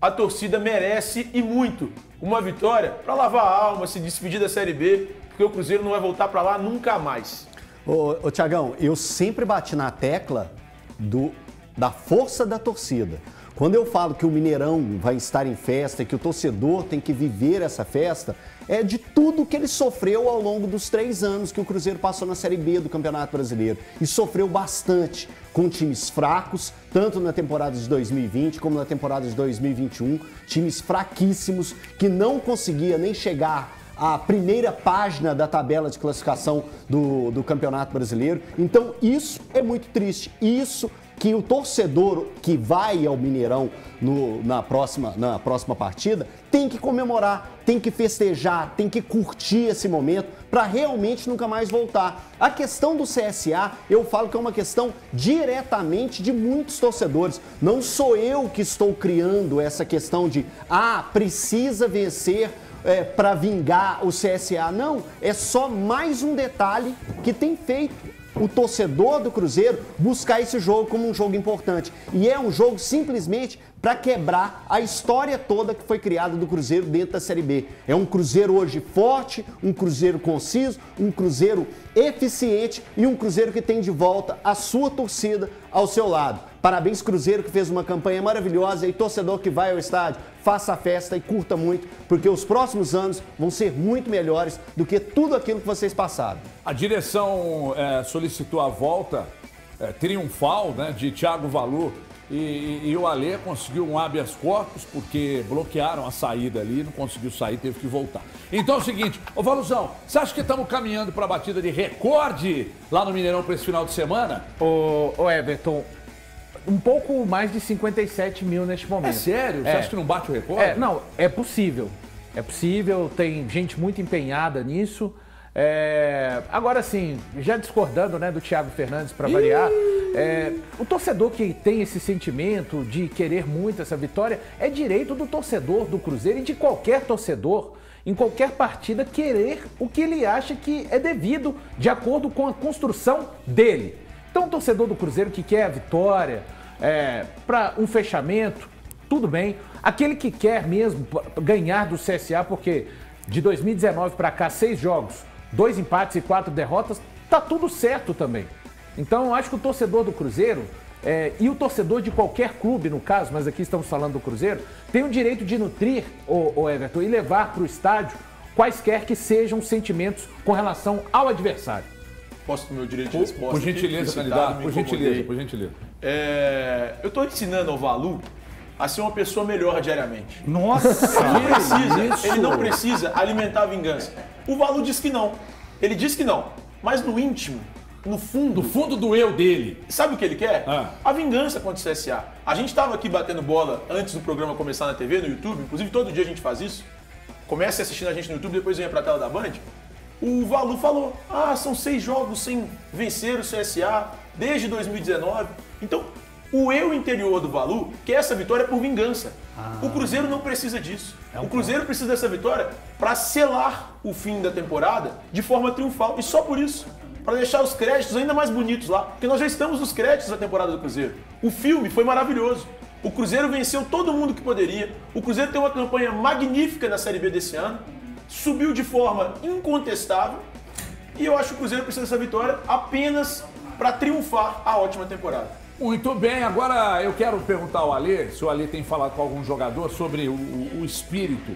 a torcida merece e muito uma vitória para lavar a alma, se despedir da Série B, porque o Cruzeiro não vai voltar para lá nunca mais. Ô, ô Tiagão, eu sempre bati na tecla do, da força da torcida. Quando eu falo que o Mineirão vai estar em festa, que o torcedor tem que viver essa festa, é de tudo que ele sofreu ao longo dos três anos que o Cruzeiro passou na Série B do Campeonato Brasileiro. E sofreu bastante com times fracos, tanto na temporada de 2020 como na temporada de 2021. Times fraquíssimos que não conseguia nem chegar a primeira página da tabela de classificação do, do Campeonato Brasileiro. Então, isso é muito triste. Isso que o torcedor que vai ao Mineirão no- na, próxima, na próxima partida tem que comemorar, tem que festejar, tem que curtir esse momento para realmente nunca mais voltar. A questão do CSA, eu falo que é uma questão diretamente de muitos torcedores. Não sou eu que estou criando essa questão de, ah, precisa vencer para vingar o CSA. Não, é só mais um detalhe que tem feito o torcedor do Cruzeiro buscar esse jogo como um jogo importante. E é um jogo simplesmente para quebrar a história toda que foi criada do Cruzeiro dentro da Série B. É um Cruzeiro hoje forte, um Cruzeiro conciso, um Cruzeiro eficiente e um Cruzeiro que tem de volta a sua torcida ao seu lado. Parabéns, Cruzeiro, que fez uma campanha maravilhosa e torcedor que vai ao estádio, faça a festa e curta muito, porque os próximos anos vão ser muito melhores do que tudo aquilo que vocês passaram. A direção é, solicitou a volta é, triunfal né, de Thiago Valu e, e- e o Alê conseguiu um habeas corpus porque bloquearam a saída ali, não conseguiu sair, teve que voltar. Então é o seguinte, ô Valuzão, você acha que estamos caminhando para a batida de recorde lá no Mineirão para esse final de semana? Ô, ô Everton, um pouco mais de 57 mil neste momento. É sério? Você É. acha que não bate o recorde? É, não, é possível. É possível, tem gente muito empenhada nisso. É, agora sim, já discordando né, do Thiago Fernandes para variar, é, o torcedor que tem esse sentimento de querer muito essa vitória é direito do torcedor do Cruzeiro e de qualquer torcedor em qualquer partida querer o que ele acha que é devido de acordo com a construção dele. Então, o torcedor do Cruzeiro que quer a vitória, para um fechamento, tudo bem. Aquele que quer mesmo ganhar do CSA, porque de 2019 para cá, seis jogos, dois empates e quatro derrotas, tá tudo certo também. Então, eu acho que o torcedor do Cruzeiro é, e o torcedor de qualquer clube, no caso, mas aqui estamos falando do Cruzeiro, tem o direito de nutrir o, o Everton e levar para o estádio quaisquer que sejam os sentimentos com relação ao adversário. Posso ter meu direito de resposta? Por gentileza, candidato, por gentileza, por gentileza. É, eu estou ensinando ao Valu a ser uma pessoa melhor diariamente. Nossa! Ele precisa, ele não precisa alimentar a vingança. O Valu diz que não. Ele diz que não. Mas no íntimo, no fundo, Do fundo do eu dele. sabe o que ele quer? Ah. A vingança contra o CSA. A gente estava aqui batendo bola antes do programa começar na TV, no YouTube, inclusive todo dia a gente faz isso. Comece assistindo a gente no YouTube, depois venha pra tela da Band. O Valu falou: ah, são seis jogos sem vencer o CSA desde 2019. Então, o eu interior do Valu quer essa vitória por vingança. O Cruzeiro não precisa disso. o Cruzeiro precisa dessa vitória para selar o fim da temporada de forma triunfal. E só por isso. Para deixar os créditos ainda mais bonitos lá. Porque nós já estamos nos créditos da temporada do Cruzeiro. O filme foi maravilhoso. O Cruzeiro venceu todo mundo que poderia. O Cruzeiro tem uma campanha magnífica na Série B desse ano. Subiu de forma incontestável. E eu acho que o Cruzeiro precisa dessa vitória apenas para triunfar a ótima temporada. Muito bem, agora eu quero perguntar ao Alê, se o Alê tem falado com algum jogador sobre o, o- espírito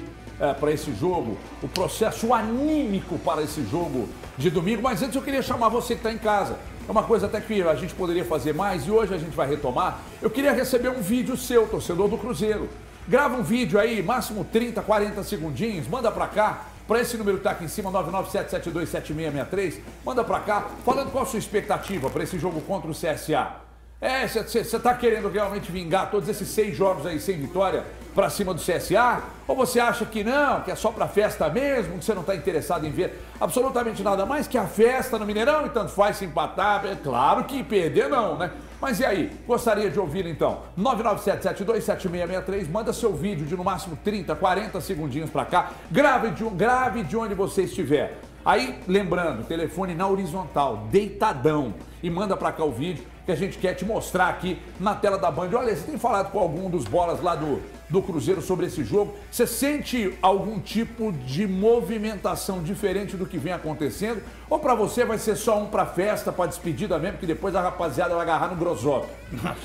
para esse jogo, o processo anímico para esse jogo de domingo. Mas antes eu queria chamar você que está em casa. É uma coisa até que a gente poderia fazer mais e hoje a gente vai retomar. Eu queria receber um vídeo seu, torcedor do Cruzeiro. Grava um vídeo aí, máximo 30, 40 segundinhos, manda para cá. Para esse número que tá aqui em cima, 997727663, manda para cá, falando qual a sua expectativa para esse jogo contra o CSA. É, você está querendo realmente vingar todos esses seis jogos aí sem vitória para cima do CSA? Ou você acha que não, que é só para festa mesmo, que você não está interessado em ver absolutamente nada mais que a festa no Mineirão e tanto faz se empatar? É claro que perder não, né? Mas e aí? Gostaria de ouvir então? 997727663, manda seu vídeo de no máximo 30, 40 segundinhos para cá. Grave de, grave de onde você estiver. Aí, lembrando, telefone na horizontal, deitadão. E manda pra cá o vídeo que a gente quer te mostrar aqui na tela da Band. Olha, você tem falado com algum dos bolas lá do, do Cruzeiro sobre esse jogo. Você sente algum tipo de movimentação diferente do que vem acontecendo? Ou pra você vai ser só um pra festa, pra despedida mesmo, que depois a rapaziada vai agarrar no grosópio?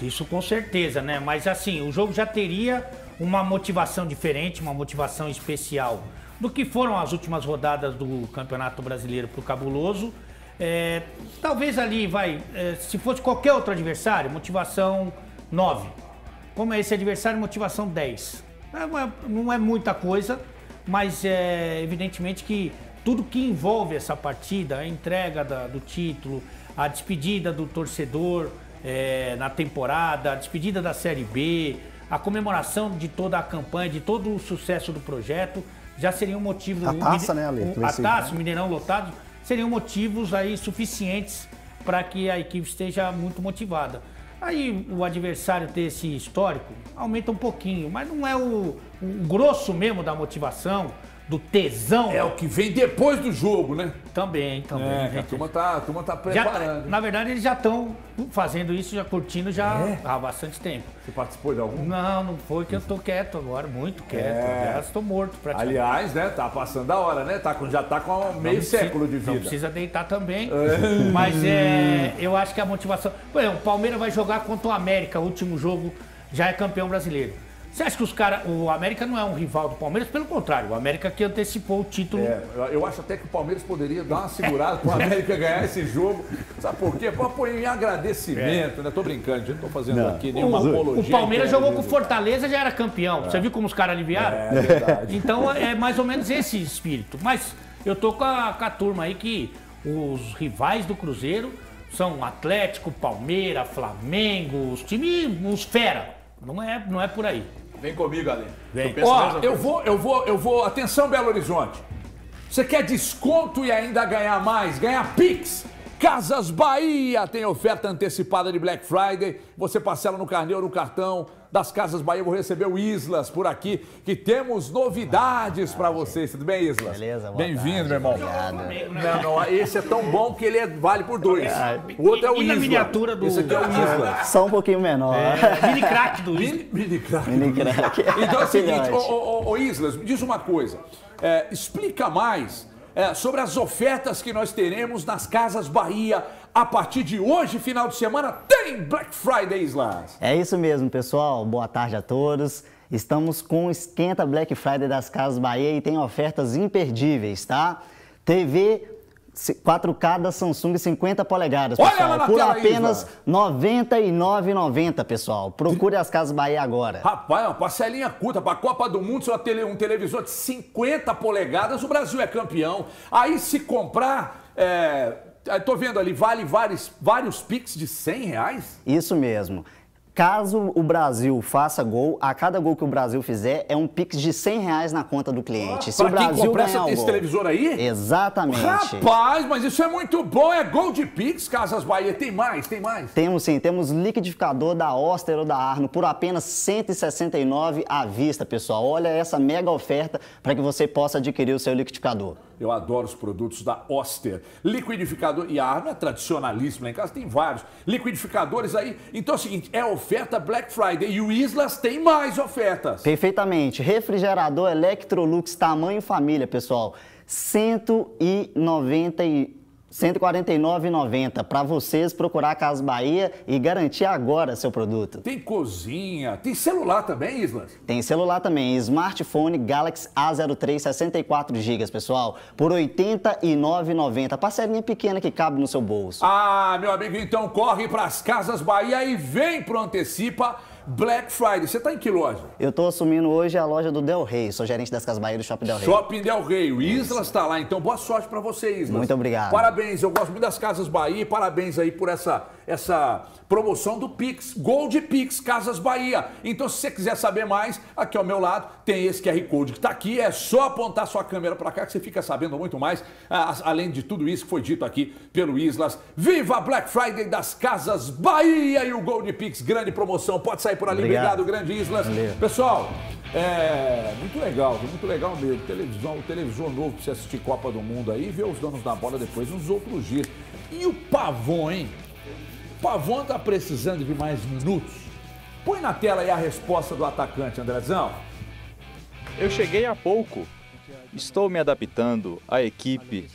Isso com certeza, né? Mas assim, o jogo já teria uma motivação diferente, uma motivação especial do que foram as últimas rodadas do Campeonato Brasileiro pro Cabuloso. É, talvez ali vai, é, se fosse qualquer outro adversário, motivação 9. Como é esse adversário, motivação 10. É uma- não é muita coisa, mas é evidentemente que tudo que envolve essa partida, a entrega da- do título, a despedida do torcedor é, na temporada, a despedida da Série B, a comemoração de toda a campanha, de todo o sucesso do projeto, já seriam motivos. A taça, né, Ale? vai A taça, o Mineirão lotado, seriam motivos aí suficientes para que a equipe esteja muito motivada. Aí o adversário ter esse histórico aumenta um pouquinho, mas não é o, o grosso mesmo da motivação, do tesão. É o que vem depois do jogo, né? Também, também. É, a turma tá, a turma tá Já- preparando. na verdade, eles já estão fazendo isso, já curtindo já É? há bastante tempo. Você participou de algum? Não, não foi que eu tô quieto agora, muito quieto. É. Estou morto praticamente. Aliás, né? Tá passando a hora, né? Tá já tá com meio Não precisa- século de Não vida. precisa deitar também. Mas é, eu acho que a motivação. Por exemplo, o Palmeiras vai jogar contra o América, o último jogo, já é campeão brasileiro. Você acha que os caras. O América não é um rival do Palmeiras? Pelo contrário, o América que antecipou o título. É, eu- acho até que o Palmeiras poderia dar uma segurada pro América ganhar esse jogo. Sabe por quê? Pra pôr em agradecimento, né? Tô brincando, gente. Não tô fazendo Não. aqui nenhuma O, apologia. o Palmeiras interna jogou com o Fortaleza já era campeão. Você viu como os caras aliviaram? É verdade. Então é mais ou menos esse espírito. Mas eu tô com a, com a turma aí que os rivais do Cruzeiro são Atlético, Palmeiras, Flamengo, os times, os fera. Não é, não é por aí. Vem comigo, Ale. Vem. Ó, eu vou, eu vou, eu vou. Atenção, Belo Horizonte. Você quer desconto e ainda ganhar mais? Ganhar Pix? Casas Bahia tem oferta antecipada de Black Friday. Você parcela no carneiro no cartão das Casas Bahia. Eu vou receber o Islas por aqui, que temos novidades pra vocês. Tudo bem, Islas? Beleza, Bem-vindo, meu irmão. obrigado. Não, não, esse é tão bom que ele é- vale por dois. O outro é o E na Isla. miniatura do- Esse aqui é o Isla. Só um pouquinho menor. É, mini crack do Isla. Mini, mini crack. Mini crack. Então é o seguinte, Filhote. ô, ô, ô, ô, Islas, me diz uma coisa. É, explica mais é, sobre as ofertas que nós teremos nas Casas Bahia a partir de hoje, final de semana, tem Black Friday, Islas. É isso mesmo, pessoal. Boa tarde a todos. Estamos com o Esquenta Black Friday das Casas Bahia e tem ofertas imperdíveis, tá? TV 4K da Samsung 50 polegadas, Olha pessoal. lá por apenas. R$ 99,90, pessoal. Procure as Casas Bahia agora. Rapaz, uma parcelinha curta para a Copa do Mundo, só tele, um televisor de 50 polegadas, o Brasil é campeão. Aí se comprar é, eh, tô vendo ali, vale vários, vários Pix de 100 reais? Isso mesmo. Caso o Brasil faça gol, a cada gol que o Brasil fizer é um pix de 100 reais na conta do cliente. Se Pra o Brasil ganhar essa- o esse gol. televisor aí? Exatamente. Rapaz, mas isso é muito bom. É gol de Pix, Casas Bahia. Tem mais, tem mais. Temos sim, temos liquidificador da Oster ou da Arno por apenas R$ 169 à vista, pessoal. Olha essa mega oferta para que você possa adquirir o seu liquidificador. Eu adoro os produtos da Oster. Liquidificador, e a arma é tradicionalíssima lá em casa, tem vários. Liquidificadores aí. Então é o seguinte, é oferta Black Friday e o Islas tem mais ofertas. Perfeitamente. Refrigerador Electrolux tamanho família, pessoal. 190 e 149,90 para vocês procurar a Casa Bahia e garantir agora seu produto. Tem cozinha, tem celular também, Islas. Tem celular também, smartphone Galaxy A03 64 GB, pessoal, por R$ 89,90. Parcelinha pequena que cabe no seu bolso. Ah, meu amigo, então corre para as Casas Bahia e vem pro Antecipa Black Friday. Você tá em que loja? Eu tô assumindo hoje a loja do Del Rey, sou gerente das Casas Bahia do Shopping Del Rey. Shopping Del Rey. O Islas está lá, então boa sorte para você, Islas. Muito obrigado. Parabéns, eu gosto muito das Casas Bahia. Parabéns aí por essa, essa promoção do Pix. Gold Pix Casas Bahia. Então, se você quiser saber mais, aqui ao meu lado tem esse QR Code que está aqui. É só apontar sua câmera para cá que você fica sabendo muito mais, além de tudo isso que foi dito aqui pelo Islas. Viva Black Friday das Casas Bahia e o Gold Pix. Grande promoção. Pode sair por ali. Obrigado. Obrigado, grande Islas. Valeu. Pessoal, é muito legal, muito legal mesmo. Televisão, o televisor novo pra você assistir Copa do Mundo aí, ver os donos da bola depois nos outros dias. E o Pavon, hein? O Pavon tá precisando de mais minutos. Põe na tela aí a resposta do atacante, Andrezão. Eu cheguei há pouco. Estou me adaptando à equipe,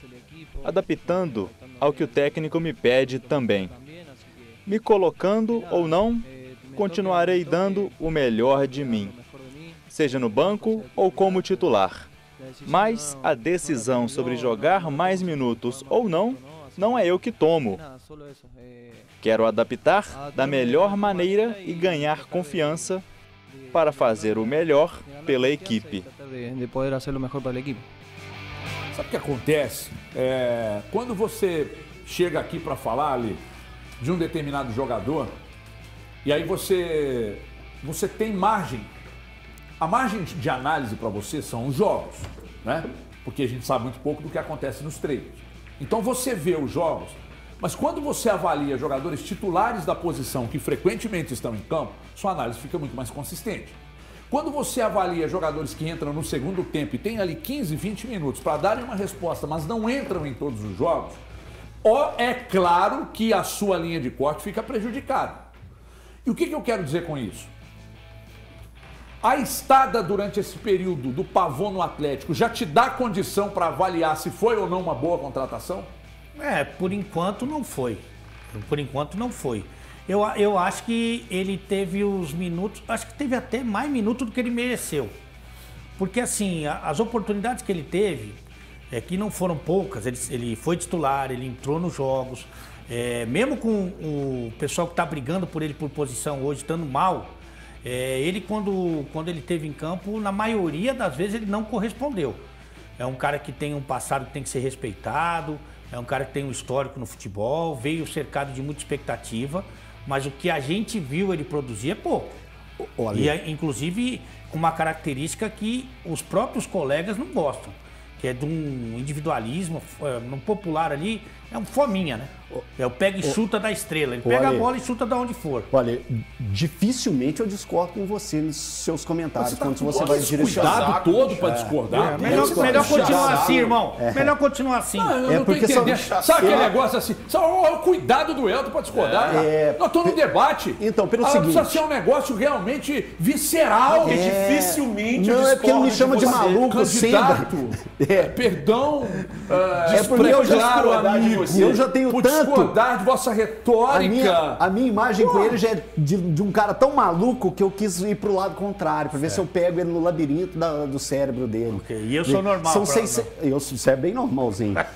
adaptando ao que o técnico me pede também. Me colocando ou não, continuarei dando o melhor de mim, seja no banco ou como titular. Mas a decisão sobre jogar mais minutos ou não, não é eu que tomo. Quero adaptar da melhor maneira e ganhar confiança para fazer o melhor pela equipe. Sabe o que acontece? É, quando você chega aqui para falar ali de um determinado jogador, e aí você, você tem margem. A margem de análise para você são os jogos, né? Porque a gente sabe muito pouco do que acontece nos treinos. Então você vê os jogos, mas quando você avalia jogadores titulares da posição que frequentemente estão em campo, sua análise fica muito mais consistente. Quando você avalia jogadores que entram no segundo tempo e tem ali 15, 20 minutos para darem uma resposta, mas não entram em todos os jogos, ó, é claro que a sua linha de corte fica prejudicada. E o que, que eu quero dizer com isso? A estada durante esse período do Pavon no Atlético já te dá condição para avaliar se foi ou não uma boa contratação? É, por enquanto não foi. Por enquanto não foi. Eu, eu acho que ele teve os minutos, acho que teve até mais minutos do que ele mereceu. Porque assim, as oportunidades que ele teve, é que não foram poucas, ele, ele foi titular, ele entrou nos jogos. É, mesmo com o pessoal que está brigando por ele por posição hoje, estando mal, é, ele quando, quando ele teve em campo, na maioria das vezes ele não correspondeu. É um cara que tem um passado que tem que ser respeitado, é um cara que tem um histórico no futebol, veio cercado de muita expectativa, mas o que a gente viu ele produzir é pouco. Olha, E é, inclusive com uma característica que os próprios colegas não gostam, que é de um individualismo, é, no popular ali, é um fominha, né? É o pega e chuta da estrela. Ele pega a Olha. bola e chuta da onde for. Olha, dificilmente eu discordo com você nos seus comentários Você tá quando você vai direcionar. cuidado todo para discordar. É, melhor discordo. melhor continuar assim, irmão. Melhor continuar assim. Não, eu É não tô porque são- entendendo. Sabe aquele negócio assim? Sabe, ó, o cuidado do Elton pra discordar. É. Nós estamos no debate. Então, pelo Ah, seguinte- Precisa ser um negócio realmente visceral. Porque dificilmente eu Não, é porque ele me chama de maluco Candidato. sempre. É. Perdão. É porque eu já amigo. Eu já tenho tanto- discordar de vossa A retórica. minha, a minha imagem com ele já é de, de um cara tão maluco que eu quis ir pro lado contrário, pra ver se eu pego ele no labirinto da- do cérebro dele. Ok, e eu sou normal São pra- seis, eu, você é bem normalzinho.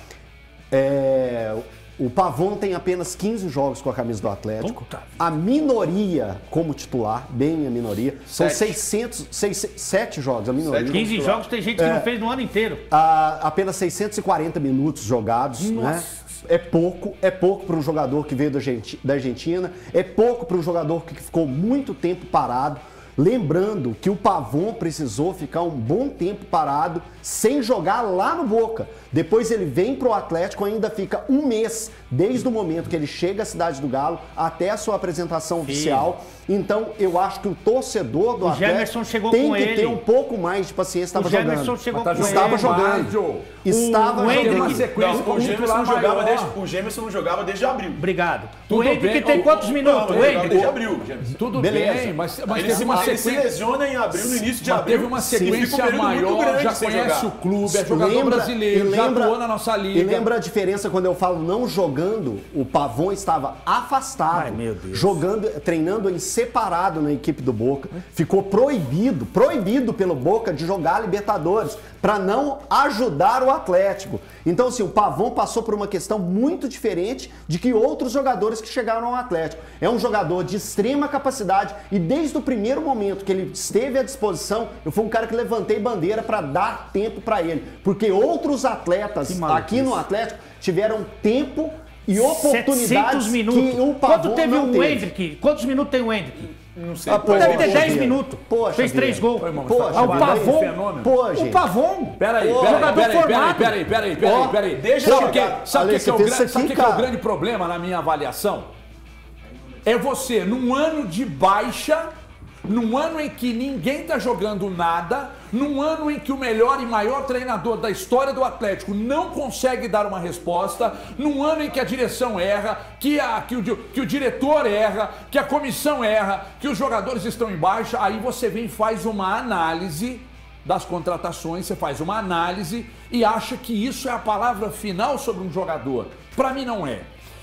É, O Pavon tem apenas 15 jogos com a camisa do Atlético. Puta A minoria como titular, bem a minoria. São Sete. 600, 600, 7 jogos, a minoria. Sete 15 jogos tem gente que É. não fez no ano inteiro. Ah, apenas 640 minutos jogados, né? É pouco, é pouco para um jogador que veio da Argenti- da Argentina, é pouco para um jogador que ficou muito tempo parado. Lembrando que o Pavon precisou ficar um bom tempo parado sem jogar lá no Boca. Depois ele vem pro Atlético, ainda fica um mês desde o momento que ele chega à cidade do Galo até a sua apresentação oficial. Então eu acho que o torcedor do O Atlético tem com que ele. ter um pouco mais de paciência. Estava o Gemerson jogando. chegou tá com Estava ele. jogando. Estava O Hendrick- jogando. uma sequência Não, o Gemerson não jogava desde, o Gemerson não jogava desde abril. Obrigado. Tudo o Hendrick bem. tem O- quantos o- minutos? Não, o Hendrick? desde abril. Tudo Beleza. bem, mas, mas teve se, ele se sequência. lesiona em abril, no início de Mas abril. teve uma um sequência muito maior, já conhece jogar. o clube, é jogador Lembra- brasileiro, e já lembra- atuou na nossa liga. E lembra a diferença quando eu falo não jogando? O Pavon estava afastado, Ai, meu Deus. jogando, treinando em separado na equipe do Boca. Ficou proibido, proibido pelo Boca de jogar Libertadores para não ajudar o Atlético. Então, assim, o Pavon passou por uma questão muito diferente de que outros jogadores que chegaram ao Atlético. É um jogador de extrema capacidade e desde o primeiro momento que ele esteve à disposição, eu fui um cara que levantei bandeira para dar tempo para ele, porque outros atletas aqui no Atlético tiveram tempo e 700 oportunidades minutos. que o Pavon Quanto teve não o. Hendrick? Quantos minutos tem o Hendrick? Não sei. Ah, pô, Deve ter Poxa 10 vida. minutos. Poxa Fez vida. 3 gols. Irmão, Poxa, o Pavon. Pô, O. Pavon. Peraí, peraí, peraí, peraí, peraí, peraí, peraí, deixa Sabe eu sabe o que, é o sabe o que que é o grande problema na minha avaliação? É você, num ano de baixa, num ano em que ninguém tá jogando nada, num ano em que o melhor e maior treinador da história do Atlético não consegue dar uma resposta, num ano em que a direção erra, que, a, que, o, que o diretor erra, que a comissão erra, que os jogadores estão em baixa, aí você vem e faz uma análise das contratações, você faz uma análise e acha que isso é a palavra final sobre um jogador. Para mim não é.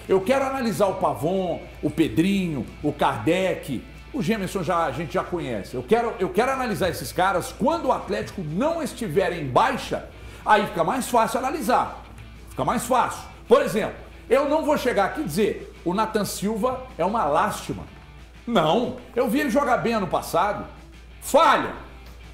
Eu quero analisar o Pavon, o Pedrinho, o Kardec, o Gemerson já, a gente já conhece. Eu quero, eu quero analisar esses caras quando o Atlético não estiver em baixa, aí fica mais fácil analisar. Fica mais fácil. Por exemplo, eu não vou chegar aqui e dizer o Nathan Silva é uma lástima. Não, eu vi ele jogar bem ano passado. Falha.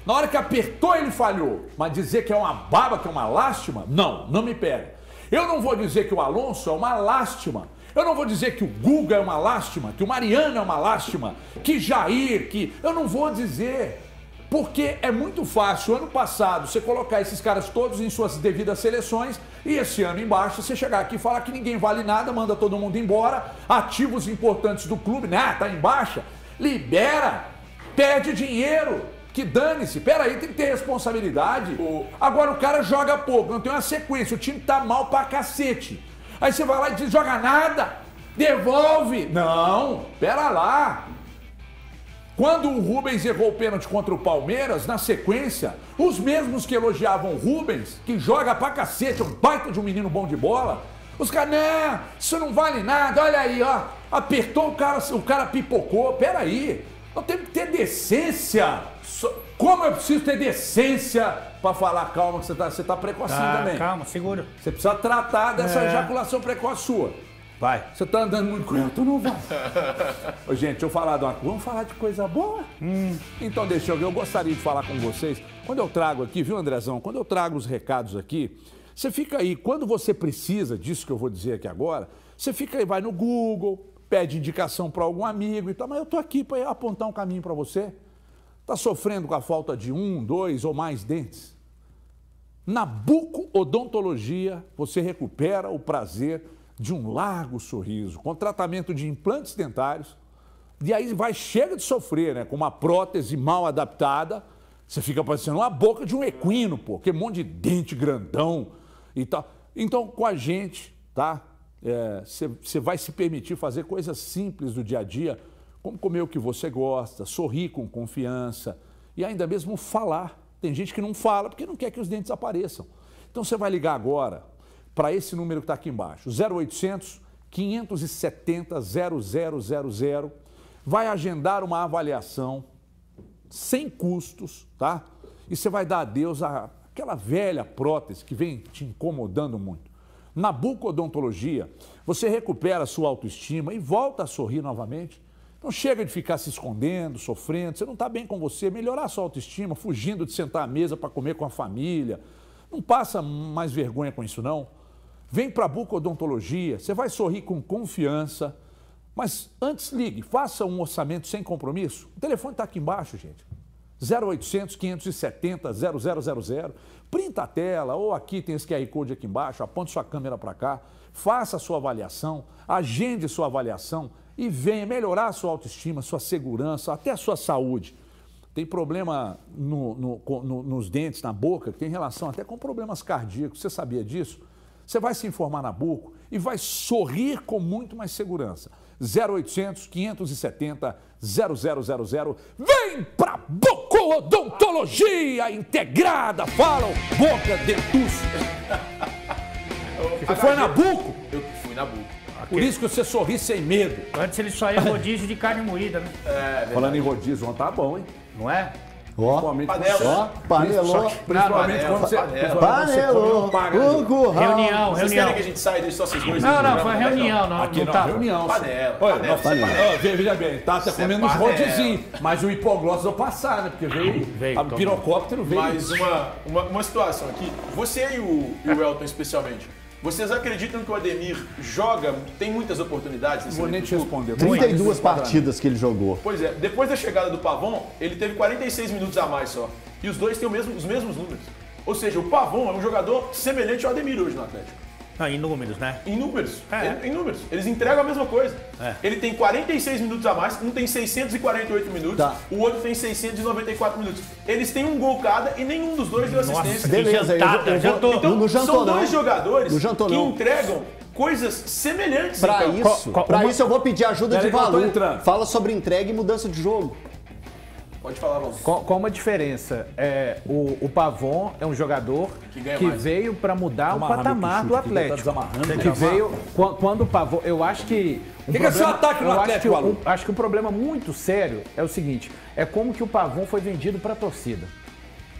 Na hora que apertou, ele falhou. Mas dizer que é uma baba, que é uma lástima, não, não me pega. Eu não vou dizer que o Alonso é uma lástima. Eu não vou dizer que o Guga é uma lástima, que o Mariano é uma lástima, que Jair, que. Eu não vou dizer. Porque é muito fácil, ano passado, você colocar esses caras todos em suas devidas seleções e esse ano embaixo você chegar aqui e falar que ninguém vale nada, manda todo mundo embora, ativos importantes do clube, né? Tá em baixa, libera, perde dinheiro, que dane-se. Peraí, tem que ter responsabilidade. Agora o cara joga pouco, não tem uma sequência, o time tá mal pra cacete. Aí você vai lá e diz, joga nada, devolve. Não, pera lá. Quando o Rubens errou o pênalti contra o Palmeiras, na sequência, os mesmos que elogiavam o Rubens, que joga pra cacete, um baita de um menino bom de bola, os caras, não, isso não vale nada, olha aí, ó, apertou o cara, o cara pipocou, peraí, nós temos que ter decência. So- Como eu preciso ter decência pra falar, calma, que você tá, você tá precocinho Ah, também. calma, segura. Você precisa tratar dessa É. ejaculação precoce sua. Vai. Você tá andando muito com ela, tu não vai. Ô, gente, deixa eu falar de uma coisa. Vamos falar de coisa boa? Então, deixa eu ver. Eu gostaria de falar com vocês. Quando eu trago aqui, viu, Andrezão? Quando eu trago os recados aqui, você fica aí. Quando você precisa disso que eu vou dizer aqui agora, você fica aí, vai no Google, pede indicação para algum amigo e tal. Mas eu tô aqui para apontar um caminho para você. Tá sofrendo com a falta de um, dois ou mais dentes? Na Buco Odontologia, você recupera o prazer de um largo sorriso, com tratamento de implantes dentários. E aí vai, chega de sofrer, né? Com uma prótese mal adaptada, você fica parecendo uma boca de um equino, pô, que um monte de dente grandão e tal. Então, com a gente, tá? Você vai se permitir fazer coisas simples do dia a dia, como comer o que você gosta, sorrir com confiança e ainda mesmo falar. Tem gente que não fala porque não quer que os dentes apareçam. Então você vai ligar agora para esse número que está aqui embaixo, 0800 570 0000, vai agendar uma avaliação sem custos, tá? E você vai dar adeus àquela velha prótese que vem te incomodando muito. Na bucodontologia, você recupera a sua autoestima e volta a sorrir novamente. Não chega de ficar se escondendo, sofrendo, você não está bem com você, melhorar a sua autoestima, fugindo de sentar à mesa para comer com a família. Não passa mais vergonha com isso, não. Vem para a bucodontologia, você vai sorrir com confiança. Mas antes ligue, faça um orçamento sem compromisso. O telefone está aqui embaixo, gente. 0800 570 0000. Printa a tela, ou aqui tem esse QR Code aqui embaixo, aponte sua câmera para cá, faça a sua avaliação, agende sua avaliação e venha melhorar a sua autoestima, sua segurança, até a sua saúde. Tem problema no- no- no- nos dentes, na boca, que tem relação até com problemas cardíacos. Você sabia disso? Você vai se informar na Buco e vai sorrir com muito mais segurança. 0800 570 0000. Vem pra Buco Odontologia Integrada. Falam Boca Dentuço. Você foi na Buco? Eu fui na Buco. Por isso que você sorri sem medo. Antes ele só ia rodízio de carne moída, né? Falando em rodízio, ontem tá bom, hein? Não é? Ó, panelou. Principalmente Panela, quando você, panela. principalmente quando você Panelou. um paga- O curral. Reunião, Vocês reunião. querem que a gente saia deixe só vocês dois? Não, não, foi reunião, não, Aqui não não, tava. reunião. Panela, Olha, panela, panela. veja bem, tá, tá comendo uns rodezinhos, mas o hipoglós eu passar, né? Porque veio, Veio, a pirocóptero veio. Mas uma, uma, uma situação aqui. Você e o, e o Elton, especialmente, vocês acreditam que o Ademir joga, tem muitas oportunidades nesse Vou nem te responder. 32 Vou partidas que ele jogou. Pois é, depois da chegada do Pavon, ele teve 46 minutos a mais só. E os dois têm o mesmo- os mesmos números. Ou seja, o Pavon é um jogador semelhante ao Ademir hoje no Atlético. Não, em números, né? Em números. É. Em, em números. Eles entregam a mesma coisa. É. Ele tem 46 minutos a mais, um tem 648 minutos, Tá. o outro tem 694 minutos. Eles têm um gol cada e nenhum dos dois deu assistência. Beleza, eu, jantada, eu, jantou. vou, Então, no são jantou dois não. jogadores No jantou que não. entregam coisas semelhantes. Pra então. isso, qual- uma- isso eu vou pedir ajuda Peraí de eu entrando. Fala sobre entrega e mudança de jogo. Pode falar, Valdir. Com, com uma diferença, é, o, o Pavon é um jogador Que que, veio para mudar o Amarrando patamar aqui, do chute, que tá Atlético. desamarrando, que veio quan- quando o Pavon, eu acho que um Que que é seu ataque no eu acho Atlético, que, um, acho que um problema muito sério é o seguinte, é como que o Pavon foi vendido para a torcida.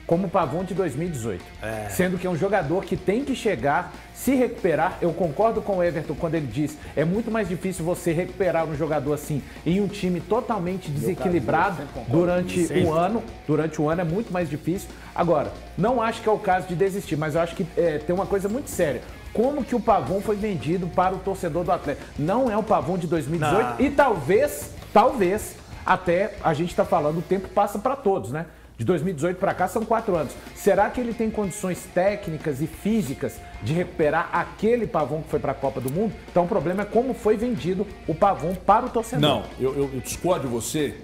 Como o Pavon de 2018. Sendo que é um jogador que tem que chegar, se recuperar. Eu concordo com o Everton quando ele diz é muito mais difícil você recuperar um jogador assim em um time totalmente desequilibrado durante um ano. Durante um ano é muito mais difícil. Agora, não acho que é o caso de desistir, mas eu acho que é, tem uma coisa muito séria. Como que o Pavon foi vendido para o torcedor do Atlético? Não é o Pavon de 2018 Não. e talvez, talvez, até a gente está falando, o tempo passa para todos, né? De 2018 para cá são quatro anos. Será que ele tem condições técnicas e físicas de recuperar aquele Pavon que foi para a Copa do Mundo? Então o problema é como foi vendido o Pavon para o torcedor. Não, eu, eu, eu discordo de você,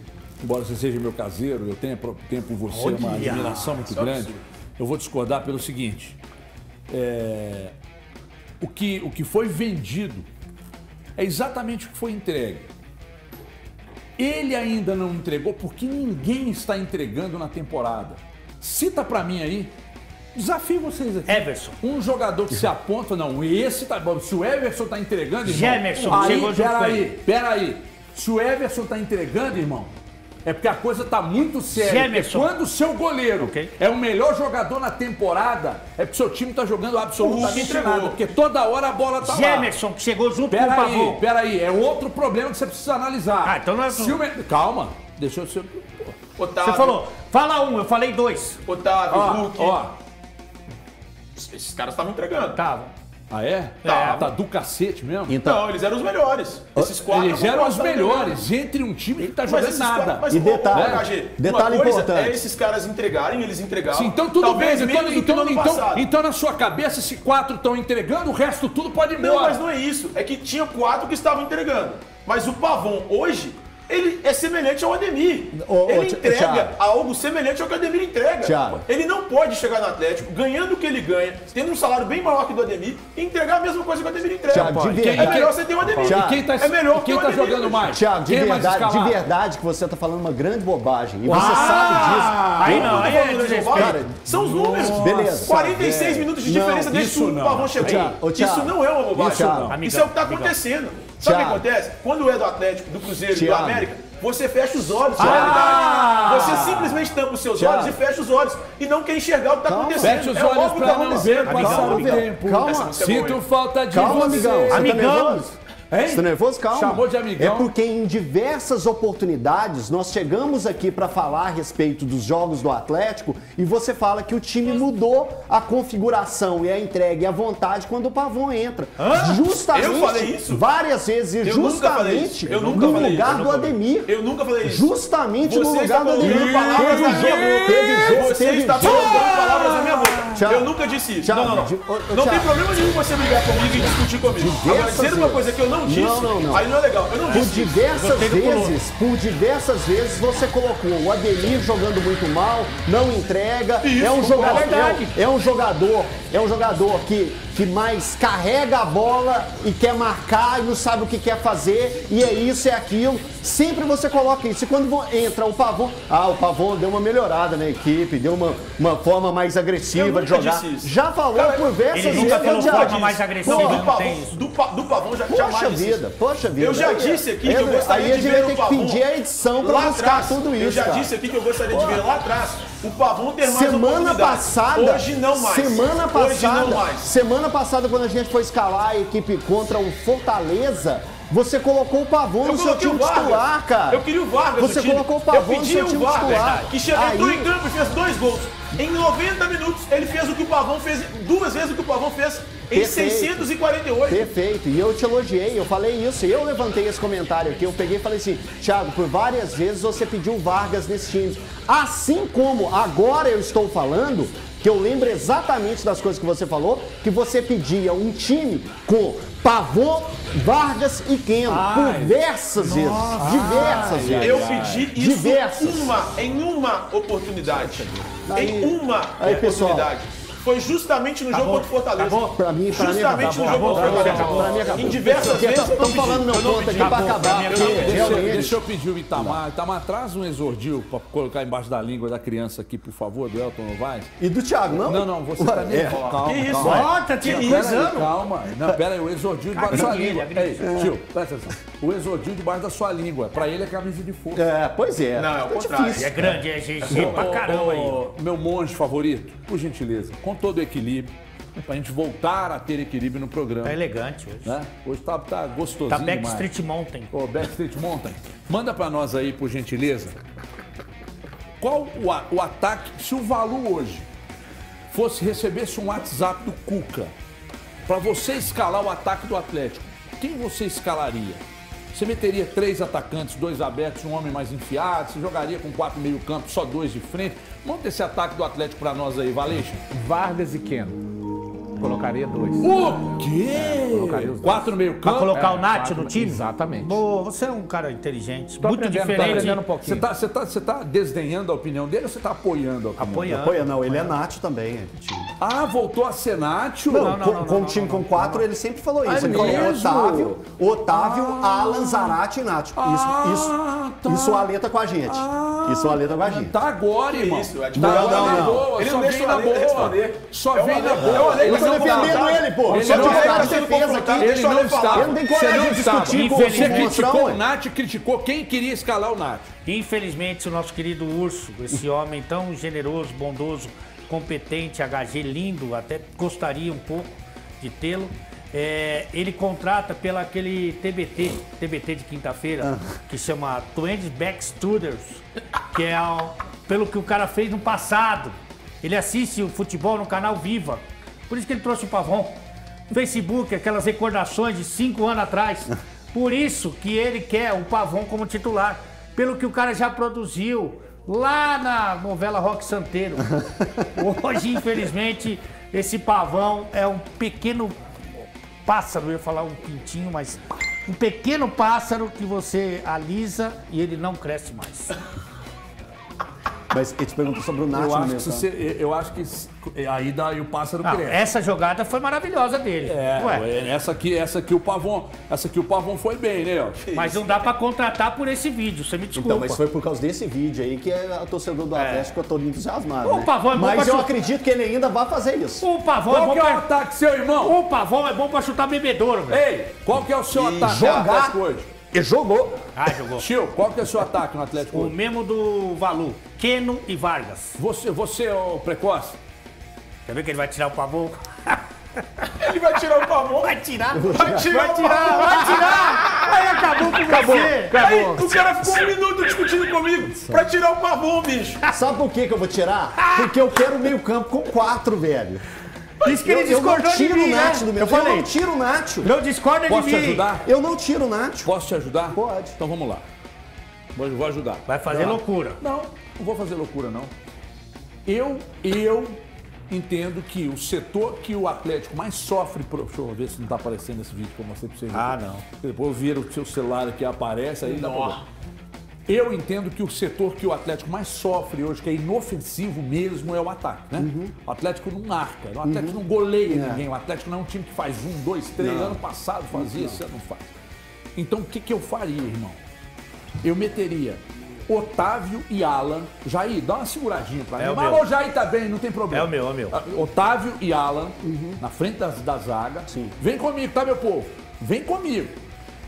embora você seja meu caseiro, eu tenha, tenho por você uma Olha, admiração muito grande. absurdo. Eu vou discordar pelo seguinte: é, o, que, o que foi vendido é exatamente o que foi entregue. Ele ainda não entregou porque ninguém está entregando na temporada. Cita pra mim aí. Desafio vocês aqui. Everson. Um jogador que se aponta, não, esse tá bom. Se o Everson tá entregando, irmão. Gemerson, aí, chegou junto peraí, peraí. Se o Everson tá entregando, irmão, é porque a coisa tá muito séria. Quando o seu goleiro Ok. é o melhor jogador na temporada, é porque seu time tá jogando absolutamente entregou. nada. Porque toda hora a bola tá lá. Gemerson, que chegou junto com o Peraí, Pavon. peraí, é outro problema que você precisa analisar. Ah, então nós- Se o me- Calma, deixa eu ser. Otávio, Você falou, fala um, eu falei dois. Otávio, Ó, Hulk. ó. Esses caras estavam entregando. Tava. Ah, é? Tá. Tá do cacete mesmo? Então, Não, eles eram os melhores. Esses quatro. Eles eram os melhores entre um time que tá Mas jogando esses nada. caras- mas, E detalhe, KG, detalhe uma coisa importante. é esses caras entregarem, eles entregaram. Sim, então tudo talvez bem. Então, então, então, então, na sua cabeça, se quatro estão entregando, o resto tudo pode ir Não, embora. mas não é isso. É que tinha quatro que estavam entregando. Mas o Pavon, hoje, ele é semelhante ao Ademir. Ô, ele entrega Thiago. algo semelhante ao que o Ademir entrega. Thiago. Ele não pode chegar no Atlético, ganhando o que ele ganha, tendo um salário bem maior que o do Ademir, e entregar a mesma coisa que o Ademir entrega. Thiago, de é verdade. melhor você ter o Ademir. Thiago. E quem tá, é melhor quem que tá Ademir jogando mais? Thiago, de Quem é mais verdade, de verdade que você tá falando uma grande bobagem. E você Ah! sabe disso. Aí não, aí falando é de desrespeito. bobagem. Cara, São os números. beleza. 46 minutos de Não, diferença desde que o não. Pavon chegou. Isso não é uma bobagem. Isso não. Isso é o que está acontecendo. Sabe o que acontece? Quando é do Atlético, do Cruzeiro e do. América, Você fecha os olhos Ah! realidade. Você simplesmente tampa os seus Thiago. olhos e fecha os olhos e não quer enxergar o que tá Calma. acontecendo. Fecha os É olhos tá não acontecendo. ver passar o tempo. calma. É Sinto falta de Calma, você. amigão. Você tá Amigão. nervoso? Hein? Você tá nervoso? Calma. Chamou de amigão. É porque em diversas oportunidades nós chegamos aqui para falar a respeito dos jogos do Atlético e você fala que o time mudou a configuração e a entrega e a vontade quando o Pavon entra. Justamente. Eu falei isso? Várias vezes. E Eu nunca falei justamente isso. Eu nunca no lugar isso. do Ademir. Eu nunca falei isso. Justamente no Você lugar está do Ademir. palavras na minha boca. Teve Você teve está colocando palavras na minha boca. Thiago. Eu nunca disse isso. Thiago, não, não, não. ô, não tem problema nenhum você brigar comigo e discutir comigo. Agora, dizer uma coisa que eu não disse, Não, não, não. aí não é legal. Eu não Por disse. diversas vezes, por diversas vezes você colocou o Ademir jogando muito mal, não entrega, Isso, é um jogador, é, um- é um jogador, é um jogador que, que mais carrega a bola e quer marcar e não sabe o que quer fazer, e é isso, é aquilo. Sempre você coloca isso. E quando entra o Pavon, ah, o Pavon deu uma melhorada na equipe, deu uma, uma forma mais Eu agressiva de jogar. Já falou Cara, por diversas ele vezes. nunca falou Thiago. forma mais agressiva, não do isso. do, Pa- do Pavão já, Poxa jamais vida, isso. poxa vida. Eu já disse aqui que eu gostaria aí a de gente ver vai ter o que pedir a edição pra lá buscar atrás. tudo Eu isso, já cara. disse aqui que eu gostaria de ver lá atrás o Pavão ter mais Semana passada, Hoje não mais. Semana passada, Hoje não mais. semana passada quando a gente foi escalar a equipe contra o Fortaleza, você colocou o Pavon Eu no seu time titular, cara. Eu queria o Vargas Você colocou o Pavon Eu no seu time Vargas, titular. que chegou, entrou em campo e fez dois gols. Em 90 minutos, ele fez o que o Pavão fez, duas vezes o que o Pavão fez em Perfeito. 648. Perfeito, e eu te elogiei, eu falei isso, eu levantei esse comentário aqui, eu peguei e falei assim, Thiago, por várias vezes você pediu Vargas nesse time. Assim como agora eu estou falando, que eu lembro exatamente das coisas que você falou, que você pedia um time com Pavon, Vargas e Keno, por diversas vezes, diversas vezes. Eu pedi isso Diversas. uma, em uma oportunidade. Aí- em uma aí, pessoal. Foi justamente no jogo contra o Fortaleza. Acabou? Pra mim, pra mim Justamente acabou. no jogo contra o Fortaleza. acabou, pra mim acabou. Em diversas vezes Estão falando meu ponto aqui pra acabar, mim Deixa, eu pedir o Itamar. Itamar, traz um exordil pra colocar embaixo da língua da criança aqui, por favor, do Elton Novaes. E do Thiago, não? Não, não, você tá nervoso. Calma, Que isso? calma. Bota, calma. Não, pera aí, o exordil debaixo da sua língua. Tio, presta atenção. O exordil debaixo da sua língua. Pra ele é camisa de força. É, pois é. Não, é o Tá contrário. difícil. É grande, é GG pra caramba aí. Meu monge favorito, por gentileza, com todo o equilíbrio, pra gente voltar a ter equilíbrio no programa. Tá elegante hoje. Né? Hoje tá, tá gostosinho Tá. Backstreet Mountain. Ô, Backstreet Mountain, manda pra nós aí, por gentileza, qual o, a- o ataque, se o Valu hoje fosse, recebesse um WhatsApp do Cuca, pra você escalar o ataque do Atlético, quem você escalaria? Você meteria três atacantes, dois abertos, um homem mais enfiado, você jogaria com quatro meio campo, só dois de frente. Monta esse ataque do Atlético pra nós aí, Valeixo. Vargas e Keno. Colocaria dois. O quê? Colocaria os dois. Quatro meio Pra campo? colocar É, o Nath no time? exatamente. Pô, você é um cara inteligente, Tô muito tô diferente. aprendendo um Você pouquinho. tá, você, tá, você tá desdenhando a opinião dele ou você tá apoiando a opinião Apoiando. Apoia, não, ele é Nath também, é time. Ah, voltou a ser Nacho? Não, não, com, não, com não, o time não, com não, quatro, ele sempre falou isso. Ah, ele falou? Otávio, Otávio, Alan, Zarate e Nath. Isso, Ah, isso, tá. isso o Ale tá com a gente. isso o Ale tá com a gente. Tá agora, irmão. isso, é de tá boa. agora Não, não, não. boa. Ele só não vem deixa o na Ale boa. responder. Só É vem na boa. é tô eu vou defendendo ele, pô. Ele Só não de está- ficar de defesa aqui. Ele Deixa eu não está. Ele não tem Você coragem não de está. discutir com Você criticou o Nath, criticou quem queria escalar o Nath. Infelizmente, o nosso querido Urso, esse homem tão generoso, bondoso, competente, HG, lindo, até gostaria um pouco de tê-lo. é, ele contrata pela aquele TBT, TBT de quinta-feira, que chama Twenty Backstuders, que é o- pelo que o cara fez no passado. Ele assiste o futebol no canal Viva. Por isso que ele trouxe o Pavon. Facebook, aquelas recordações de cinco anos atrás. Por isso que ele quer o Pavon como titular. Pelo que o cara já produziu lá na novela Rock Santeiro. Hoje, infelizmente, esse Pavão é um pequeno pássaro, eu ia falar um pintinho, mas um pequeno pássaro que você alisa e ele não cresce mais. Mas ele te perguntou sobre o Nath Eu no acho, que você- eu acho que aí daí o pássaro Não, cresce. essa jogada foi maravilhosa dele. É, Ué, essa aqui, essa aqui o Pavon, essa aqui o Pavon foi bem, né? ó? mas não dá pra contratar por esse vídeo, você me desculpa. Então, mas foi por causa desse vídeo aí que a torcedor do Atlético ficou todo entusiasmado. O né? Pavão é bom Mas pra eu chu- acredito que ele ainda vai fazer isso. O Pavão é Qual bom que é o pra... ataque, seu irmão? O Pavão é bom pra chutar bebedouro, velho. Ei, qual que é o seu ataque jogar- Atlético hoje? E jogou. Ah, jogou. Tio, qual que é o seu ataque no Atlético O hoje? mesmo do Valu. Keno e Vargas. Você, você é o precoce? Quer ver que ele vai tirar o pavô? Ele vai tirar o pavão. Vai tirar. Vai tirar, Vai tirar, vai tirar. Aí acabou com você. Aí, o cara ficou um minuto discutindo comigo pra tirar o pavão, bicho. Sabe por que, que eu vou tirar? Porque eu quero meio campo com quatro, velho. Isso que ele Eu, eu não discordou de tiro mim, o né? Nacho do meu Eu falei, não tiro o Nacho. não discorda Posso de te mim. ajudar? Eu não tiro o Nacho. Posso te ajudar? Pode. Então vamos lá. Vou, vou ajudar. Vai fazer loucura. Não, não vou fazer loucura, não. Eu, eu entendo que o setor que o Atlético mais sofre. Pro... Deixa eu ver se não tá aparecendo esse vídeo que eu mostrei pra vocês. Ah, não. Depois vira o seu celular aqui aparece, aí dá pra ver. Eu entendo que o setor que o Atlético mais sofre hoje, que é inofensivo mesmo, é o ataque, né? O Atlético não marca, o Atlético não goleia ninguém, o Atlético não é um time que faz um, dois, três. Ano passado fazia, esse ano não faz. Então o que, que eu faria, irmão? Eu meteria Otávio e Alan. Jair, dá uma seguradinha pra mim. É o Mas meu. o Jair tá bem, não tem problema. É o meu, é o meu. Ah, Otávio e Alan, na frente da, da zaga. Vem comigo, tá, meu povo? Vem comigo.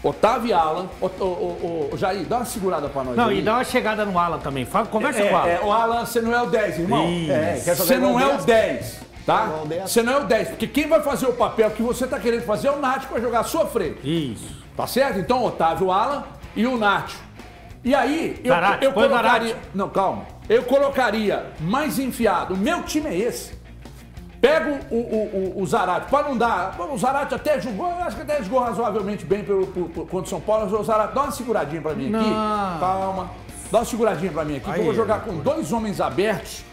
Otávio e Alan. Ô, ô, ô, ô, Jair, dá uma segurada pra nós. Não, aí. e dá uma chegada no Alan também. Fala, conversa É, com o Alan. é, o Alan, você não é o 10, irmão. É, Você não é o 10, tá? Igual o 10. Você não é o 10, porque quem vai fazer o papel que você tá querendo fazer é o Nath vai jogar à sua frente. Isso. Tá certo? Então, Otávio Alan e o Nacho. E aí, eu, Zarate, eu colocaria. Zarate. Não, calma. Eu colocaria mais enfiado. O meu time é esse. Pego o, o, o, o Zarate, para não dar. O Zarate até jogou, eu acho que até jogou razoavelmente bem pelo, pelo, pelo- contra o São Paulo. O Zarate, dá uma seguradinha pra mim aqui. Não. Calma. Dá uma seguradinha pra mim aqui, que eu vou Aí. jogar com dois homens abertos.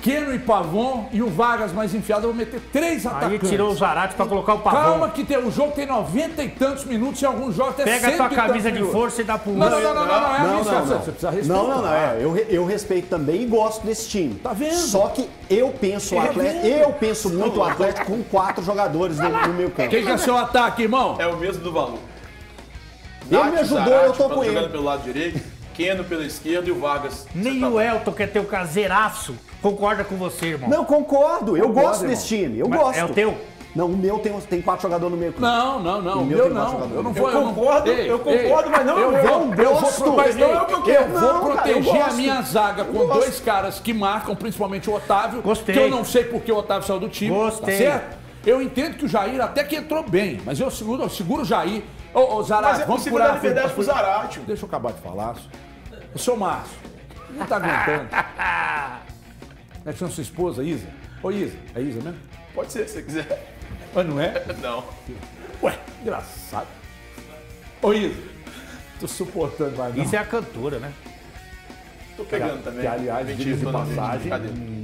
Keno e Pavon e o Vargas mais enfiado. Eu vou meter três Aí atacantes. tirou o Zarate pra colocar o pavão. Calma que tem, o jogo tem 90 e tantos minutos e alguns jogos até Pega a 100 tua e camisa de força e dá pro Não, não, não, não, não, não, é a Não, minha não, escalação. não. Você precisa respeitar. Não, não, não. É, eu, eu respeito também e gosto desse time. Tá vendo? Só que eu penso o É Atlético, vendo? eu penso muito o Atlético com quatro jogadores no, no meu campo. Quem que é seu ataque, irmão? É o mesmo do Valor. Ele me ajudou, eu tô com ele. pelo lado direito, Keno pela esquerda e o Vargas. Nem o Elton quer ter o caseiraço. Concorda com você, irmão. Não, concordo. Eu Concordo, gosto desse time. Eu Mas gosto. é o teu? Não, o meu tem, tem quatro jogadores no meio campo. Não, não, não. O meu meu tem quatro não. jogadores. Eu não Eu vou. eu não- concordo, Ei, eu concordo, mas não eu é meu. eu Gosto, vou, mas não é o que eu quero. Eu vou Não, cara, eu proteger a minha zaga com Eu gosto. dois caras que marcam, principalmente o Otávio. Gostei. Que eu não sei porque o Otávio saiu do time. Gostei. Tá certo? Eu entendo que o Jair até que entrou bem, mas eu seguro, eu seguro o Jair. Ô, ô Zarate, Mas é vamos dar a liberdade pro Zarate. Deixa eu acabar de falar. O seu Márcio, não tá aguentando. É chama sua esposa, Isa? Ô Isa, é Isa mesmo? Pode ser, se você quiser. Mas não é? Não. Ué, engraçado. Ô Isa, tô suportando mais não. Isso é a cantora, né? Tô pegando também. Que, aliás, diga Mentira, de passagem,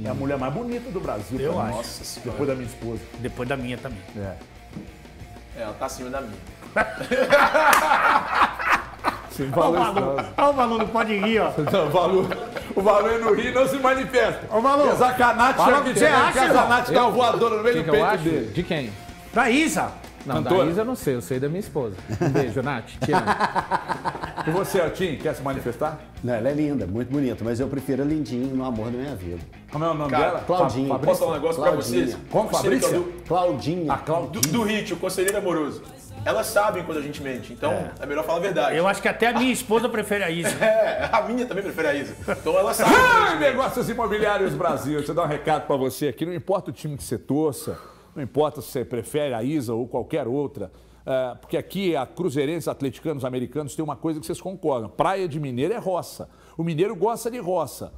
é a mulher mais bonita do Brasil. Eu acho. Nossa senhora. Depois da minha esposa. Depois da minha também. É. É, ela tá acima da minha. Sim, Olha o valor. Olha o valor, não pode rir, ó. Não, o valor, o valor no Rio não se manifesta. Ô, Valor. Porque a o que você acha, a? Zacanate dá uma voadora no meio do peito dele. De quem? Da Isa. Não, Cantora? da Isa eu não sei, eu sei da minha esposa. Um beijo, Nath. Te amo. E você, Altim, quer se manifestar? Não, ela é linda, muito bonita, mas eu prefiro a lindinha no amor da minha vida. Como é o nome Cara, dela? Claudinha. Fa- Posso falar um negócio pra Claudinha. vocês? Como, Fabrícia? do- Claudinha. A Claudinha. Do, do Hit, o conselheiro amoroso. Elas sabem quando a gente mente, então é, melhor falar a verdade. Eu acho que até a minha esposa prefere a Isa. É, a minha também prefere a Isa. Então elas sabem. Ai, negócios imobiliários Brasil. Deixa eu dar um recado pra você aqui. Não importa o time que você torça, não importa se você prefere a Isa ou qualquer outra, é, porque aqui a Cruzeirenses, atleticanos, americanos tem uma coisa que vocês concordam: praia de mineiro é roça. O mineiro gosta de roça.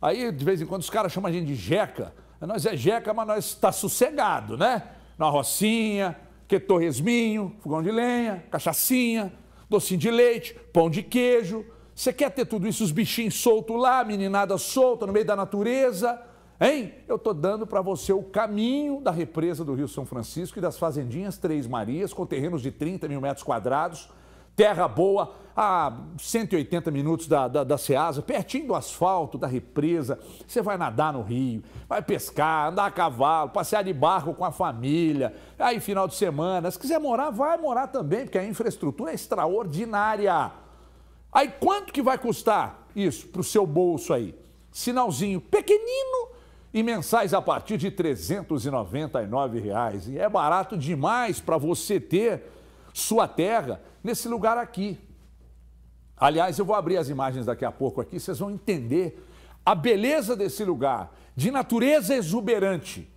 Aí, de vez em quando, os caras chamam a gente de jeca. Nós é jeca, mas nós está sossegado, né? Na rocinha, que torresminho, fogão de lenha, cachaçinha, docinho de leite, pão de queijo. Você quer ter tudo isso, os bichinhos soltos lá, meninada solta no meio da natureza? Hein? Eu tô dando para você o caminho da represa do Rio São Francisco e das fazendinhas Três Marias, com terrenos de 30 mil metros quadrados, terra boa, a 180 minutos da, da, da Ceasa, pertinho do asfalto, da represa. Você vai nadar no rio, vai pescar, andar a cavalo, passear de barco com a família. Aí, final de semana, se quiser morar, vai morar também, porque a infraestrutura é extraordinária. Aí, quanto que vai custar isso para o seu bolso aí? Sinalzinho pequenino e mensais a partir de 399 reais. E é barato demais para você ter sua terra nesse lugar aqui. Aliás, eu vou abrir as imagens daqui a pouco aqui, vocês vão entender a beleza desse lugar, de natureza exuberante,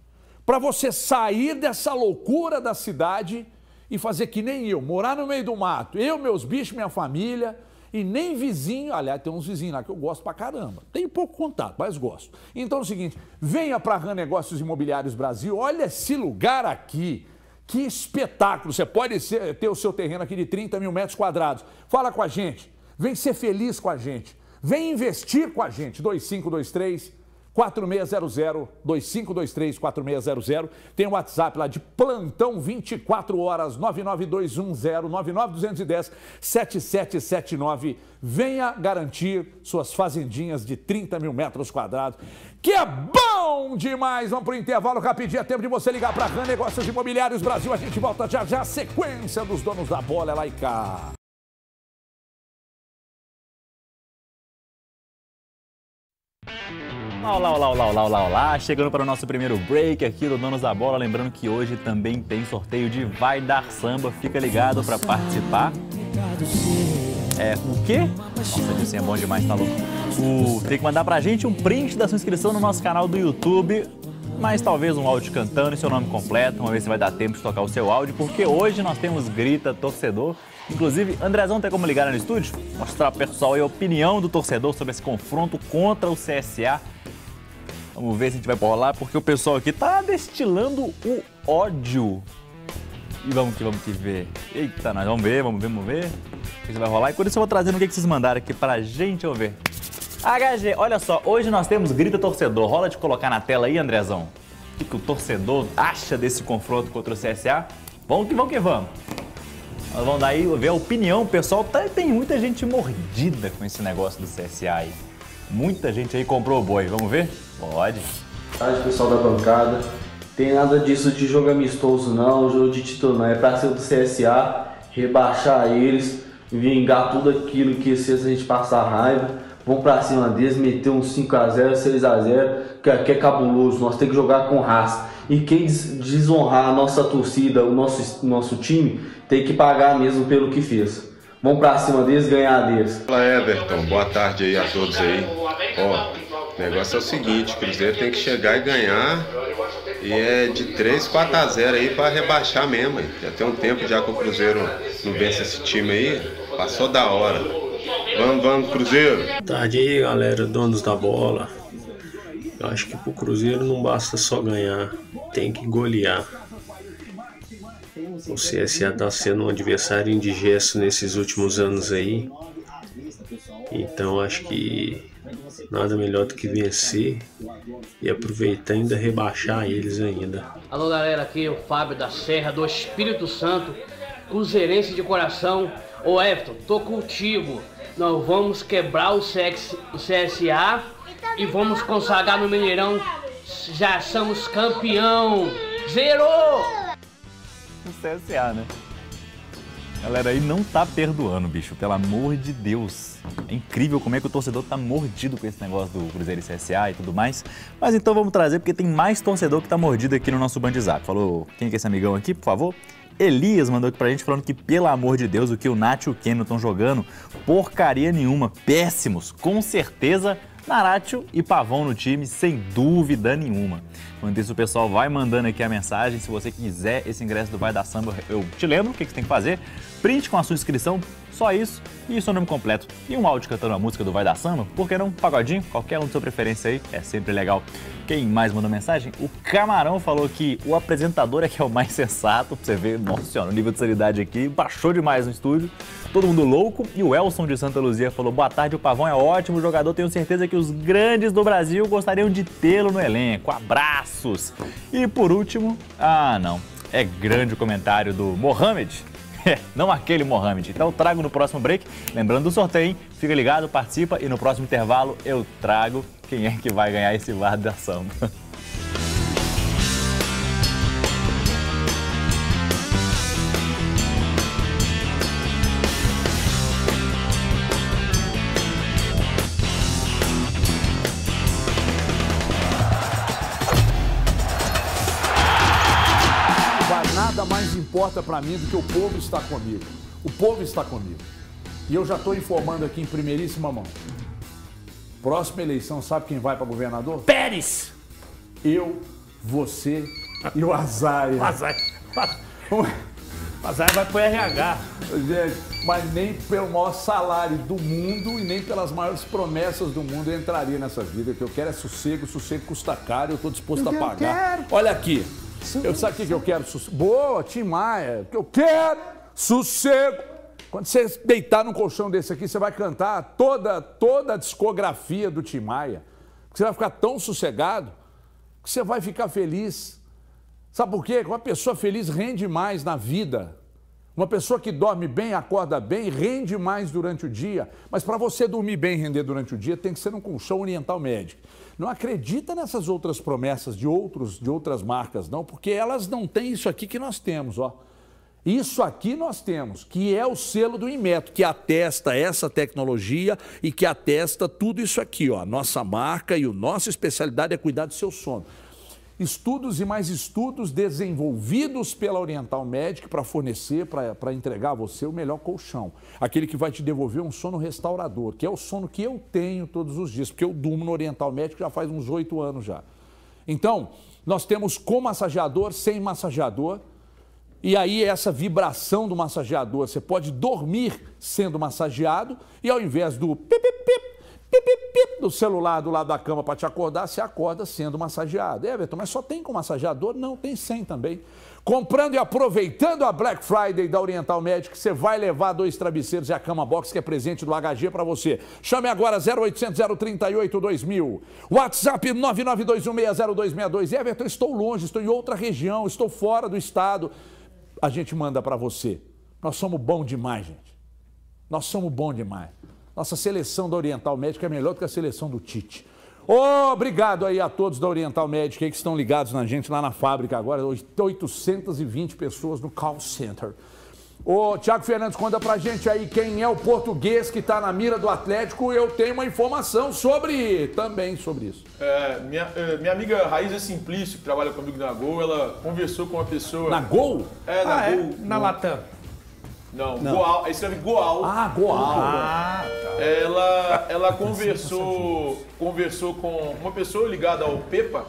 para você sair dessa loucura da cidade e fazer que nem eu, morar no meio do mato, eu, meus bichos, minha família, e nem vizinho, aliás, tem uns vizinhos lá que eu gosto pra caramba. Tenho pouco contato, mas gosto. Então é o seguinte, venha para RAM Negócios Imobiliários Brasil, olha esse lugar aqui. Que espetáculo! Você pode ser- ter o seu terreno aqui de 30 mil metros quadrados. Fala com a gente, vem ser feliz com a gente, vem investir com a gente. 2523 4600 2523 4600. Tem o WhatsApp lá de plantão 24 horas 99210 99210 7779. Venha garantir suas fazendinhas de 30 mil metros quadrados, que é bom demais. Vamos para o intervalo rapidinho. É tempo de você ligar para a Negócios Imobiliários Brasil. A gente volta já já. Sequência dos donos da bola é lá e cá. Olá, olá, olá, olá, olá, olá. Chegando para o nosso primeiro break aqui do Donos da Bola. Lembrando que hoje também tem sorteio de Vai Dar Samba. Fica ligado para participar. É, o quê? Nossa, isso é bom demais, tá louco? O, tem que mandar pra gente um print da sua inscrição no nosso canal do YouTube. Mas talvez um áudio cantando e seu nome completo. Vamos ver se vai dar tempo de tocar o seu áudio, porque hoje nós temos Grita Torcedor. Inclusive, Andrezão tem como ligar no estúdio? Mostrar pro pessoal a opinião do torcedor sobre esse confronto contra o CSA. Vamos ver se a gente vai bolar, porque o pessoal aqui tá destilando o ódio. E vamos que vamos que ver. Eita, nós vamos ver, vamos ver, vamos ver. O que vai rolar? Enquanto isso eu vou trazendo o que vocês mandaram aqui pra gente ouvir. HG, olha só, hoje nós temos Grita Torcedor. Rola de colocar na tela aí, Andrezão. O que, que o torcedor acha desse confronto contra o CSA? Vamos que vamos que vamos. Nós vamos daí ver a opinião. O pessoal tá, tem muita gente mordida com esse negócio do CSA aí. Muita gente aí comprou o boi. Vamos ver? Pode. tarde, pessoal da bancada. Tem nada disso de jogo amistoso não, jogo de título não. É pra ser do CSA, rebaixar eles, vingar tudo aquilo que fez a gente passar raiva. Vamos pra cima deles, meter um 5x0, 6x0, que aqui é cabuloso. Nós temos que jogar com raça. E quem des- desonrar a nossa torcida, o nosso, nosso time, tem que pagar mesmo pelo que fez. Vamos pra cima deles, ganhar deles. Fala Everton, boa tarde aí a todos aí. Ó, o negócio é o seguinte, o Cruzeiro tem que chegar e ganhar. E é de 3, 4 a 0 aí pra rebaixar mesmo. Já tem um tempo já que o Cruzeiro não vence esse time aí. Passou da hora. Vamos, vamos, Cruzeiro! Tarde aí, galera, donos da bola. Eu acho que pro Cruzeiro não basta só ganhar, tem que golear. O CSA tá sendo um adversário indigesto nesses últimos anos aí. Então acho que nada melhor do que vencer e aproveitar e ainda rebaixar eles ainda. Alô galera, aqui é o Fábio da Serra do Espírito Santo, cruzeirense de coração. Ô Everton, tô contigo. Nós vamos quebrar o, CX o CSA e vamos consagrar no Mineirão. Já somos campeão. Zerou! O CSA, né? Galera aí não tá perdoando, bicho, pelo amor de Deus. É incrível como é que o torcedor tá mordido com esse negócio do Cruzeiro e CSA e tudo mais. Mas então vamos trazer, porque tem mais torcedor que tá mordido aqui no nosso Bandizap. Falou, quem que é esse amigão aqui, por favor? Elias mandou aqui pra gente falando que, pelo amor de Deus, o que o Nath e o Keno estão jogando, porcaria nenhuma, péssimos, com certeza. Naratio e Pavão no time, sem dúvida nenhuma. Enquanto isso, o pessoal vai mandando aqui a mensagem. Se você quiser esse ingresso do Vai da Samba, eu te lembro o que que você tem que fazer. Print com a sua inscrição, só isso, e o seu nome completo. E um áudio cantando a música do Vai da Samba, por que não? Pagodinho, qualquer um de sua preferência aí, é sempre legal. Quem mais mandou mensagem? O Camarão falou que o apresentador é que é o mais sensato, pra você ver, nossa senhora, o nível de sanidade aqui baixou demais no estúdio. Todo mundo louco. E o Elson de Santa Luzia falou: boa tarde, o Pavão é ótimo jogador, tenho certeza que os grandes do Brasil gostariam de tê-lo no elenco. Abraços! E por último, ah não, é grande o comentário do Mohamed. É, não aquele Mohamed. Então eu trago no próximo break. Lembrando do sorteio, hein? Fica ligado, participa e no próximo intervalo eu trago quem é que vai ganhar esse VAR da samba. Pra mim do que o povo está comigo. O povo está comigo. E eu já estou informando aqui em primeiríssima mão. Próxima eleição, sabe quem vai para governador? Pérez! Eu, você e o Azaia. Azar. Azar vai pro RH. Gente, mas nem pelo maior salário do mundo e nem pelas maiores promessas do mundo eu entraria nessa vida. O que eu quero é sossego, sossego custa caro, eu estou disposto a Eu pagar. quero. Olha aqui, eu sabe o que que eu quero? Boa, Tim Maia, eu quero? Sossego. Quando você deitar num colchão desse aqui, você vai cantar toda, toda a discografia do Tim Maia. Você vai ficar tão sossegado que você vai ficar feliz. Sabe por quê? Uma pessoa feliz rende mais na vida. Uma pessoa que dorme bem, acorda bem, rende mais durante o dia. Mas para você dormir bem e render durante o dia, tem que ser um colchão oriental médico. Não acredita nessas outras promessas de, outros, de outras marcas, não, porque elas não têm isso aqui que nós temos, ó. Isso aqui nós temos, que é o selo do Inmetro, que atesta essa tecnologia e que atesta tudo isso aqui, ó. Nossa marca e a nossa especialidade é cuidar do seu sono. Estudos e mais estudos desenvolvidos pela Oriental Medic para fornecer, para entregar a você o melhor colchão. Aquele que vai te devolver um sono restaurador, que é o sono que eu tenho todos os dias, porque eu durmo no Oriental Medic já faz uns oito anos já. Então, nós temos com massageador, sem massageador, e aí essa vibração do massageador, você pode dormir sendo massageado e ao invés do pip, pip, pip, pip, pip, pip do celular do lado da cama para te acordar, você acorda sendo massageado. É, Everton, mas só tem com massageador? Não, tem sem também. Comprando e aproveitando a Black Friday da Oriental Medic, você vai levar dois travesseiros e a cama box que é presente do HG para você. Chame agora 0800 038 2000. WhatsApp 992160262. Everton, estou longe, estou em outra região, estou fora do estado. A gente manda para você. Nós somos bom demais, gente. Nós somos bom demais. Nossa seleção da Oriental Médica é melhor do que a seleção do Tite. Obrigado aí a todos da Oriental Médica que estão ligados na gente lá na fábrica agora. 820 pessoas no call center. Ô, Tiago Fernandes, conta pra gente aí quem é o português que tá na mira do Atlético. Eu tenho uma informação sobre, também sobre isso. É, minha, é, minha amiga Raíza Simplício, que trabalha comigo na Gol, ela conversou com uma pessoa. Na Gol? É, na Ah, é? Gol. Na no- Latam. Não, Não. Goal. Aí escreve Goal. Ah, Goal. Ah, tá. Ela, ela conversou, conversou com uma pessoa ligada ao Pepa.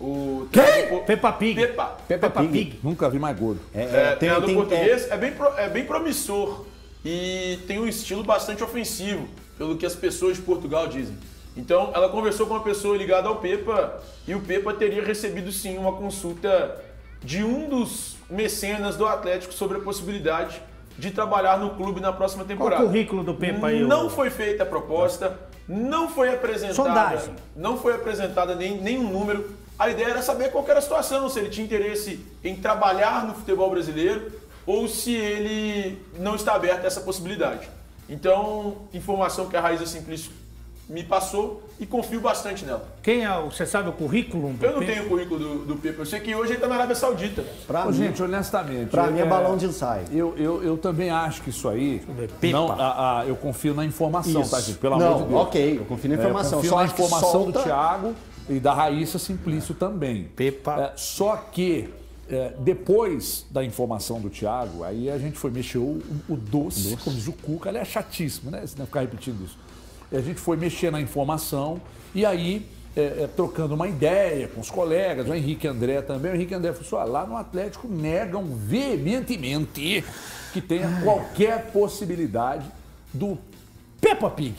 O Quem? Peppa Pig. Pepa. Peppa Pig. Nunca vi mais gordo. É, É, é, tem, treinador tem, português é, bem, pro- é bem promissor e tem um estilo bastante ofensivo, pelo que as pessoas de Portugal dizem. Então, ela conversou com uma pessoa ligada ao Pepa e o Pepa teria recebido sim uma consulta de um dos mecenas do Atlético sobre a possibilidade de trabalhar no clube na próxima Qual o temporada. currículo do Pepa aí? Não ô? foi feita a proposta, não foi apresentada, Sondagem. não foi apresentada nem, nenhum número. A ideia era saber qual era a situação, se ele tinha interesse em trabalhar no futebol brasileiro ou se ele não está aberto a essa possibilidade. Então, informação que a Raíza Simplício me passou e confio bastante nela. Quem é o. Você sabe o currículo do Eu não Pepa? tenho o currículo do, do Pepe, eu sei que hoje ele está na Arábia Saudita. Pra Ô, mim, gente, honestamente. pra mim é é- balão de ensaio. Eu, eu, eu também acho que isso aí. ver, Pepa. Não, a- a- eu confio na informação, Isso. tá, gente? Pelo Não, amor de Deus. ok, eu confio na É, informação. confio Só na informação solta- do Thiago e da Raíssa Simplício também. Pepa. É, só que é, depois da informação do Thiago, aí a gente foi mexer o, o doce, como diz o Cuca, ele é chatíssimo, né? Se não ficar repetindo isso. E a gente foi mexer na informação e aí, é, é, trocando uma ideia com os colegas, o Henrique André também, o Henrique André falou assim, "Ó, lá no Atlético negam veementemente que tenha qualquer possibilidade do Peppa Pig.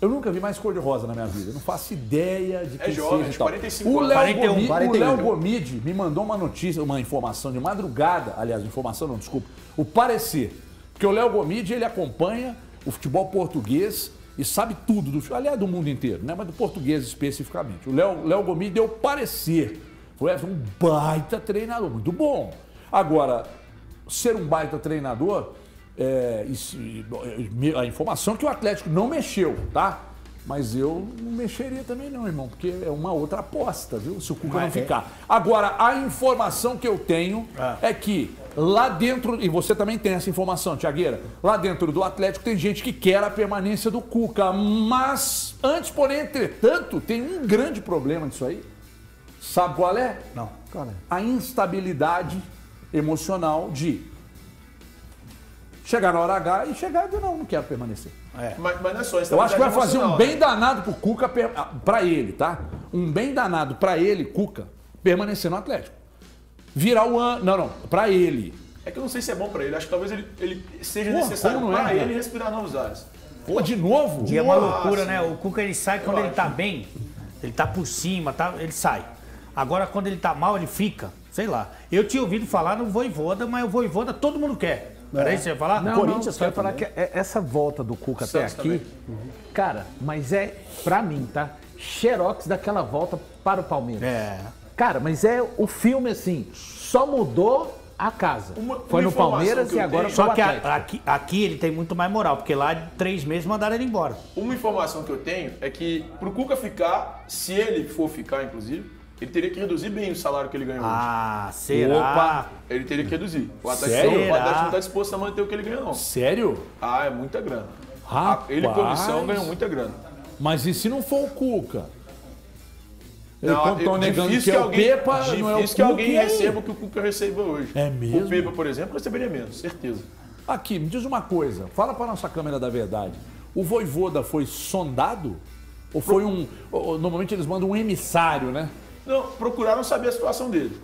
Eu nunca vi mais cor-de-rosa na minha vida. Eu não faço ideia de É que jovem, seja e de tal. 45 O anos. Léo 41, Gomide, o 41. Léo Gomide me mandou uma notícia, uma informação de madrugada, aliás, informação não, desculpa, o parecer. Porque o Léo Gomide, ele acompanha o futebol português e sabe tudo, do, aliás, do mundo inteiro, né? mas do português especificamente. O Léo, Léo Gomide deu parecer. Foi é um baita treinador, muito bom. Agora, ser um baita treinador, é, isso- a informação é que o Atlético não mexeu, tá? Mas eu não mexeria também não, irmão, porque é uma outra aposta, viu? Se o Cuca não é- ficar. Agora, a informação que eu tenho Ah. é que lá dentro, e você também tem essa informação, Tiagueira, lá dentro do Atlético tem gente que quer a permanência do Cuca, mas antes, porém, entretanto, tem um grande problema disso aí. Sabe qual é? Não. A instabilidade emocional de chegar na hora H e chegar e dizer, não, não quero permanecer. Mas, mas não é só isso. Eu acho que vai fazer um bem né? danado pro Cuca, per- ah, pra ele, tá? Um bem danado pra ele, Cuca, permanecer no Atlético. Virar o ano. Não, não, pra ele. É que eu não sei se é bom pra ele. Acho que talvez ele, ele seja Pô, necessário não é, ele respirar novos ares. Pô, de novo? E é uma Nossa. loucura, né? O Cuca ele sai quando ele tá bem, ele tá por cima, tá? ele sai. Agora quando ele tá mal, ele fica. Sei lá. Eu tinha ouvido falar no Voivoda, mas o Voivoda todo mundo quer. Era isso que você ia falar? Não, não, só ia falar que é- essa volta do Cuca até Santos aqui, cara, mas é, pra mim, tá? Xerox daquela volta para o Palmeiras. É. Cara, mas é o filme assim, só mudou a casa. foi no informação Palmeiras que e agora tenho- Só que a- aqui, aqui ele tem muito mais moral, porque lá de três meses mandaram ele embora. Uma informação que eu tenho é que pro Cuca ficar, se ele for ficar, inclusive, ele teria que reduzir bem o salário que ele ganha Ah, hoje. será? Opa! Ele teria que reduzir. O Atlético, o Atlético não tá disposto a manter o que ele ganha, não. Sério? Ah, é muita grana. Rapaz. Ele, comissão, ganhou muita grana. Mas e se não for o Cuca? Não, estão é negando que, difícil é o alguém, Pepa, difícil não é o que alguém aí? receba o que o Cuca receba hoje. É mesmo? O Pepa, por exemplo, receberia menos, certeza. Aqui, me diz uma coisa. Fala pra nossa câmera da verdade. O Voivoda foi sondado? Ou foi um... ou- Normalmente eles mandam um emissário, né? Não, procuraram saber a situação dele.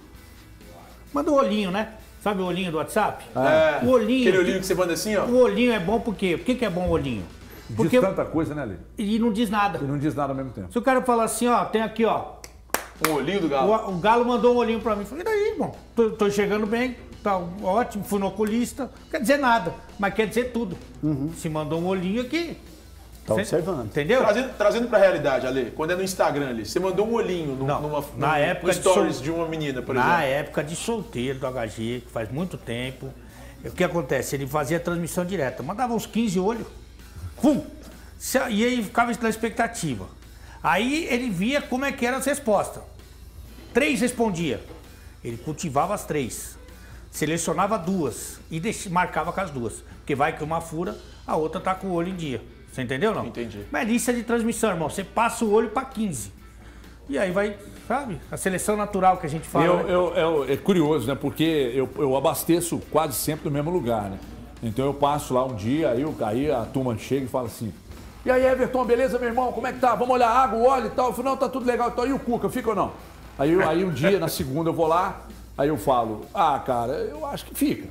Manda o olhinho, né? Sabe o olhinho do WhatsApp? É, O olhinho. aquele olhinho que você manda assim, ó. O olhinho é bom por quê? Por que, que é bom o olhinho? Diz tanta coisa, né, Lê? E não diz nada. E não diz nada ao mesmo tempo. Se o cara falar assim, ó, tem aqui, ó. Um olhinho do galo. O, o Galo mandou um olhinho pra mim. Falei, e daí, irmão? Tô, tô chegando bem, tá ótimo, fui no oculista. Quer dizer nada, mas quer dizer tudo. Se mandou um olhinho aqui. Tá Cê- observando. Entendeu? Trazendo, trazendo pra realidade, Ale, quando é no Instagram ali, você mandou um olhinho no, Não, numa, na num- época no de stories sol- de uma menina, por Na exemplo. época de solteiro do HG, que faz muito tempo, o que acontece? Ele fazia transmissão direta, mandava uns 15 olhos, pum! E aí ficava na expectativa. Aí ele via como é que eram as respostas. Três respondia. Ele cultivava as três. Selecionava duas e marcava com as duas. Porque vai que uma fura, a outra tá com o olho em dia. Você entendeu não? Entendi. Mas é lista de transmissão, irmão. Você passa o olho para 15. E aí vai, sabe? A seleção natural que a gente fala. Eu, né? eu- eu- é curioso, né? Porque eu, eu abasteço quase sempre no mesmo lugar, né? Então eu passo lá um dia, aí, eu- aí a turma chega e fala assim. E aí, Everton, beleza, meu irmão? Como é que tá? Vamos olhar água, óleo e tal. Eu falo, não, tá tudo legal. Então, e o Cuca, fica ou não? Aí, eu- aí um dia, na segunda, eu vou lá, aí eu falo, ah, cara, eu acho que fica.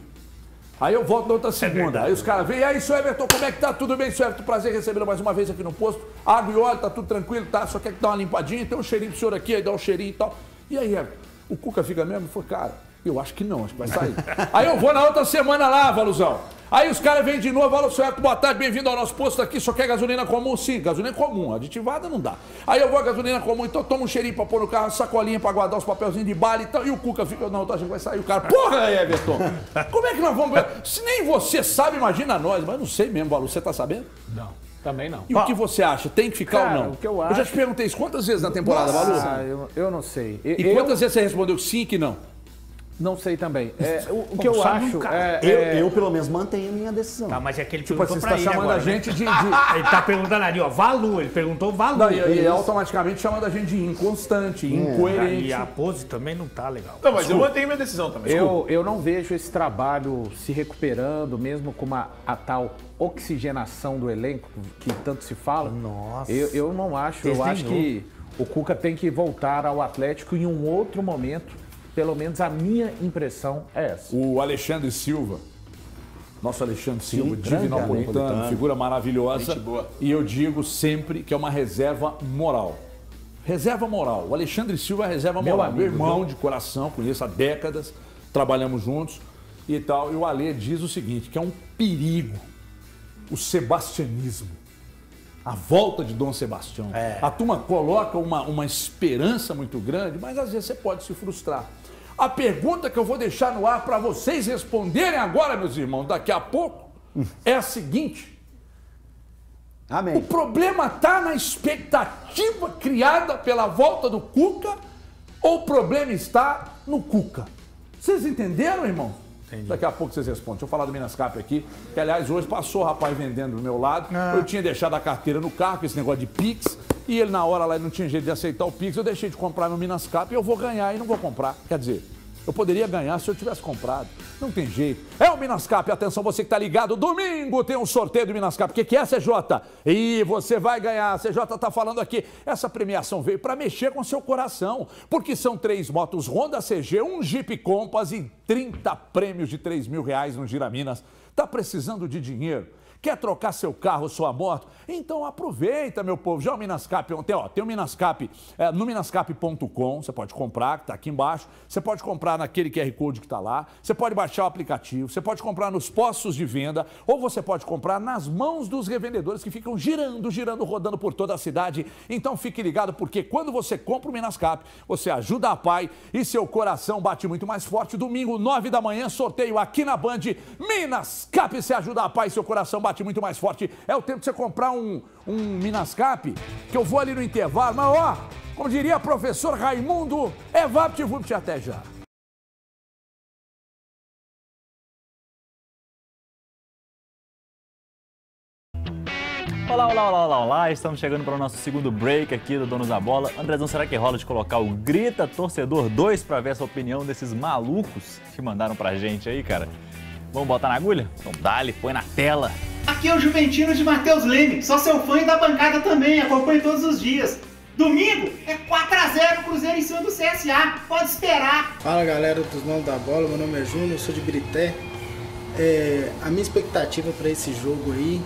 Aí eu volto na outra segunda. aí os caras vêm, e aí, seu Everton, como é que tá? Tudo bem, seu Everton? Prazer recebê-lo mais uma vez aqui no posto. Água e óleo, tá tudo tranquilo, tá? Só quer que dá uma limpadinha, tem um cheirinho pro senhor aqui, aí dá um cheirinho e tal. E aí, Everton, o Cuca fica mesmo? Falei, cara, eu acho que não, acho que vai sair. aí eu vou na outra semana lá, Valuzão. Aí os caras vêm de novo, falam, seu Everton, boa tarde, bem-vindo ao nosso posto aqui, só quer gasolina comum? Sim, gasolina comum, aditivada não dá. Aí eu vou a gasolina comum, então toma um cheirinho pra pôr no carro, sacolinha pra guardar os papelzinhos de bala e tal. E o Cuca fica, não, eu tô achando que vai sair o cara. Porra, Everton! Como é que nós vamos? Se nem você sabe, imagina nós. Mas não sei mesmo, Valu, você tá sabendo? Não, também não. E o que você acha? Tem que ficar Cara, ou não? o que eu já te acho- perguntei isso quantas vezes na temporada, Valu? Ah, eu, eu não sei. E eu, quantas vezes você respondeu sim que não? Não sei também. É, o, o que eu sabe acho é, Eu, é- eu, pelo menos, mantenho a minha decisão. Tá, mas é que ele Tipo perguntou assim, você pra tá ele chamando agora, a gente né? de- de- Ele tá perguntando ali, ó, Valu. Ele perguntou Valu. Não, e, automaticamente chamando a gente de inconstante, É. incoerente. E a pose também não tá legal. Não, mas eu mantenho minha decisão também. eu, eu não vejo esse trabalho se recuperando, mesmo com uma, a tal oxigenação do elenco que tanto se fala. Nossa. Eu, eu não acho. Eu acho que o Cuca tem que voltar ao Atlético em um outro momento. Pelo menos a minha impressão é essa. O Alexandre Silva, nosso Alexandre Silva, divinopolitano, figura maravilhosa. Gente boa. E eu digo sempre que é uma reserva moral. Reserva moral. O Alexandre Silva é reserva Meu moral. Meu amigo, irmão de coração, conheço há décadas, trabalhamos juntos e tal. E o Alê diz o seguinte, que é um perigo o sebastianismo. A volta de Dom Sebastião. A turma coloca uma, uma esperança muito grande, mas às vezes você pode se frustrar. A pergunta que eu vou deixar no ar para vocês responderem agora, meus irmãos, daqui a pouco, é a seguinte: o Amém. problema está na expectativa criada pela volta do Cuca ou o problema está no Cuca? Vocês entenderam, irmão? Daqui a pouco vocês respondem. Deixa eu falar do Minas Cap aqui, que aliás hoje passou o rapaz vendendo do meu lado. Eu tinha deixado a carteira no carro, com esse negócio de Pix, e ele na hora lá não tinha jeito de aceitar o Pix. Eu deixei de comprar no Minas Cap e eu vou ganhar e não vou comprar. Quer dizer, Eu poderia ganhar se eu tivesse comprado. Não tem jeito. É o Minascap. Atenção, você que tá ligado. Domingo tem um sorteio do Minascap. O que, que é, CJ? E você vai ganhar. CJ tá falando aqui. Essa premiação veio para mexer com seu coração. Porque são três motos Honda CG, um Jeep Compass e 30 prêmios de 3 mil reais no Giraminas. Tá precisando de dinheiro? Quer trocar seu carro, sua moto? Então aproveita, meu povo. Já o Minascap ontem, ó, tem o Minascap é, no minascap.com, você pode comprar, que tá aqui embaixo. Você pode comprar naquele QR Code que tá lá. Você pode baixar o aplicativo, você pode comprar nos postos de venda, ou você pode comprar nas mãos dos revendedores que ficam girando, girando, rodando por toda a cidade. Então fique ligado, porque quando você compra o Minascap, você ajuda a pai e seu coração bate muito mais forte. Domingo, 9 da manhã, sorteio aqui na Band. Minascap, você ajuda a pai e seu coração bate muito mais forte. É o tempo de você comprar um, um Minascap, que eu vou ali no intervalo, mas ó, como diria professor Raimundo, é VaptVupt até já. Olá, olá, olá, olá, olá. Estamos chegando para o nosso segundo break aqui do Donos da Bola. Andrezão, será que rola de colocar o Grita Torcedor 2 para ver essa opinião desses malucos que mandaram pra gente aí, cara? Vamos botar na agulha? Então dá-lhe, põe na tela. Aqui é o Juventino de Matheus Leme, sou seu fã e da bancada também, acompanho todos os dias. Domingo é 4x0 Cruzeiro em cima do CSA, pode esperar. Fala galera dos Mãos da Bola, meu nome é Júnior, sou de Birité. É, a minha expectativa para esse jogo aí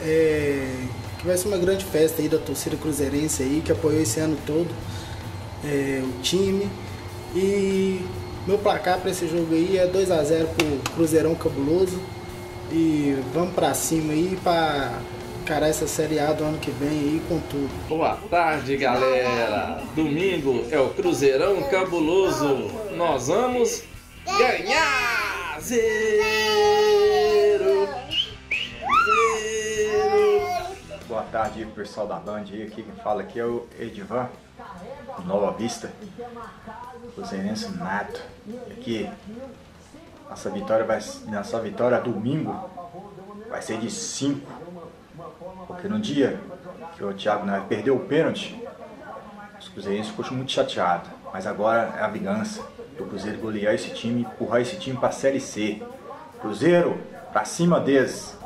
é que vai ser uma grande festa aí da torcida cruzeirense aí, que apoiou esse ano todo é, o time. E meu placar para esse jogo aí é 2x0 pro Cruzeirão Cabuloso. E vamos para cima aí para encarar essa Série A do ano que vem aí com tudo. Boa tarde, galera. Domingo é o Cruzeirão Cabuloso. Nós vamos ganhar! Zero! Boa tarde pessoal da Band. Aqui quem fala aqui é o Edivan, Nova Vista, Cruzeirense Nato. E aqui, nossa vitória, vai, nossa vitória domingo vai ser de 5. Porque no dia que o Thiago Neves perdeu o pênalti, os cruzeirenses ficou muito chateados. Mas agora é a vingança do Cruzeiro golear esse time, empurrar esse time para a Série C. Cruzeiro, pra cima deles.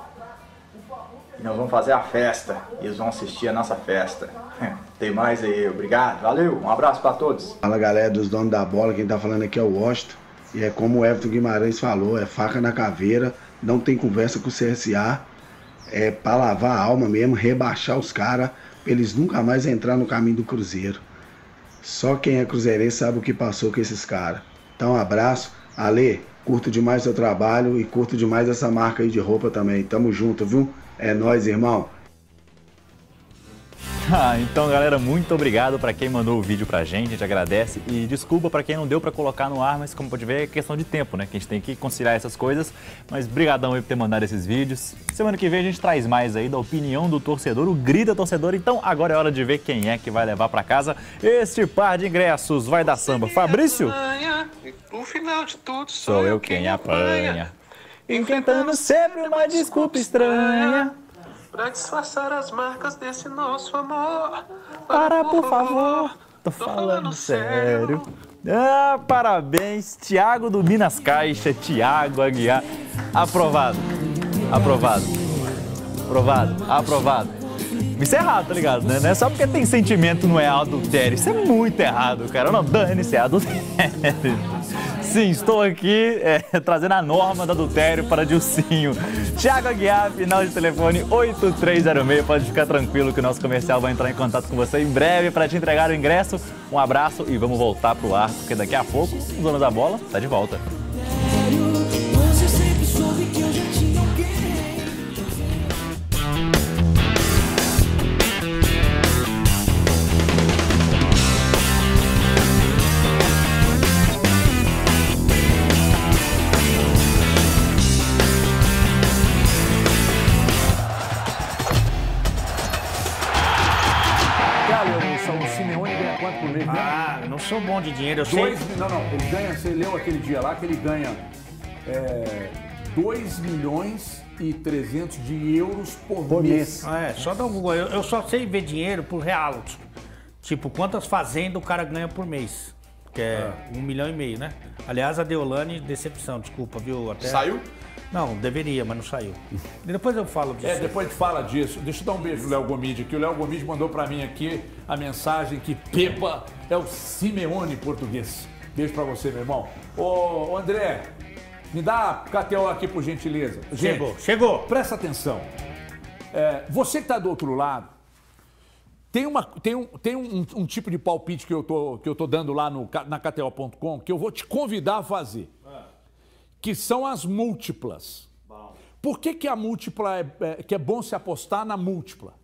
E nós vamos fazer a festa. E eles vão assistir a nossa festa. Tem mais aí. Obrigado. Valeu. Um abraço para todos. Fala galera dos donos da bola, quem tá falando aqui é o Washington. E é como o Everton Guimarães falou, é faca na caveira, não tem conversa com o CSA. É pra lavar a alma mesmo, rebaixar os caras, pra eles nunca mais entrar no caminho do Cruzeiro. Só quem é cruzeirense sabe o que passou com esses caras. Então, um abraço. Ale, curto demais seu trabalho e curto demais essa marca aí de roupa também. Tamo junto, viu? É nóis, irmão. Ah, então, galera, muito obrigado para quem mandou o vídeo pra gente, a gente agradece. E desculpa para quem não deu para colocar no ar, mas como pode ver, é questão de tempo, né? Que a gente tem que conciliar essas coisas. Mas brigadão aí por ter mandado esses vídeos. Semana que vem a gente traz mais aí da opinião do torcedor, o grita torcedor. Então, agora é hora de ver quem é que vai levar para casa este par de ingressos. Vai dar samba. Fabrício? No final de tudo, Sou eu quem apanha. Enfrentando sempre uma desculpa estranha. Pra disfarçar as marcas desse nosso amor. Para, por favor. Tô falando sério. Ah, parabéns, Thiago do Minas Caixa, Thiago Aguiar. Aprovado. Aprovado. Aprovado. Aprovado. Isso é errado, tá ligado? Né? Não é só porque tem sentimento não é adultério. Isso é muito errado, cara. Não, dane-se, é adultério. Sim, estou aqui é, trazendo a norma do adultério para Dilcinho. Tiago Aguiar, final de telefone 8306. Pode ficar tranquilo que o nosso comercial vai entrar em contato com você em breve para te entregar o ingresso. Um abraço e vamos voltar pro ar, porque daqui a pouco o Dono da Bola está de volta. Sou bom de dinheiro, eu sei. Dois, não, não, ele ganha, você leu aquele dia lá que ele ganha é, 2 milhões e 300 de euros por, mês. Ah, É, só dá um Google. Eu, eu só sei ver dinheiro por reality. Tipo, quantas fazendas o cara ganha por mês. Que é um milhão e meio, né? Aliás, a Deolane, decepção, desculpa, viu? Até... Saiu? Não, deveria, mas não saiu. Depois eu falo disso. É, depois a gente fala disso. Deixa eu dar um beijo no Léo Gomide aqui. O Léo Gomide mandou pra mim aqui a mensagem que Pepa é o Simeone português. Beijo pra você, meu irmão. Ô, André, me dá KTO aqui por gentileza. Gente, Chegou, chegou. Presta atenção. É, você que tá do outro lado, tem, uma, tem, um, tem um, um tipo de palpite que eu tô, que eu tô dando lá no, na KTO.com que eu vou te convidar a fazer. Que são as múltiplas. Por que, que a múltipla é, é- que é bom se apostar na múltipla?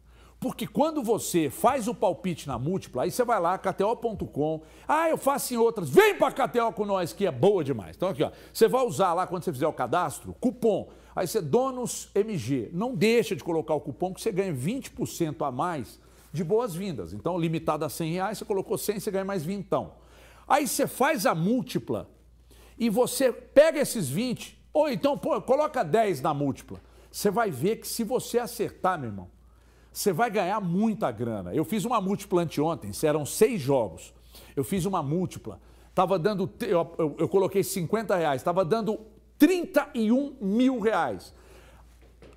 Porque quando você faz o palpite na múltipla, aí você vai lá, KTO.com. Ah, eu faço em outras. Vem pra KTO com nós, que é boa demais. Então aqui, ó. Você vai usar lá, quando você fizer o cadastro, cupom. Aí você, Donos MG. Não deixa de colocar o cupom, que você ganha 20% a mais de boas-vindas. Então, limitado a 100 reais, você colocou 100, você ganha mais 20. Então. Aí você faz a múltipla e você pega esses 20, ou então pô, coloca 10 na múltipla. Você vai ver que se você acertar, meu irmão, você vai ganhar muita grana. Eu fiz uma múltipla anteontem, eram seis jogos. Eu fiz uma múltipla, tava dando, eu, eu- eu coloquei 50 reais, estava dando 31 mil reais.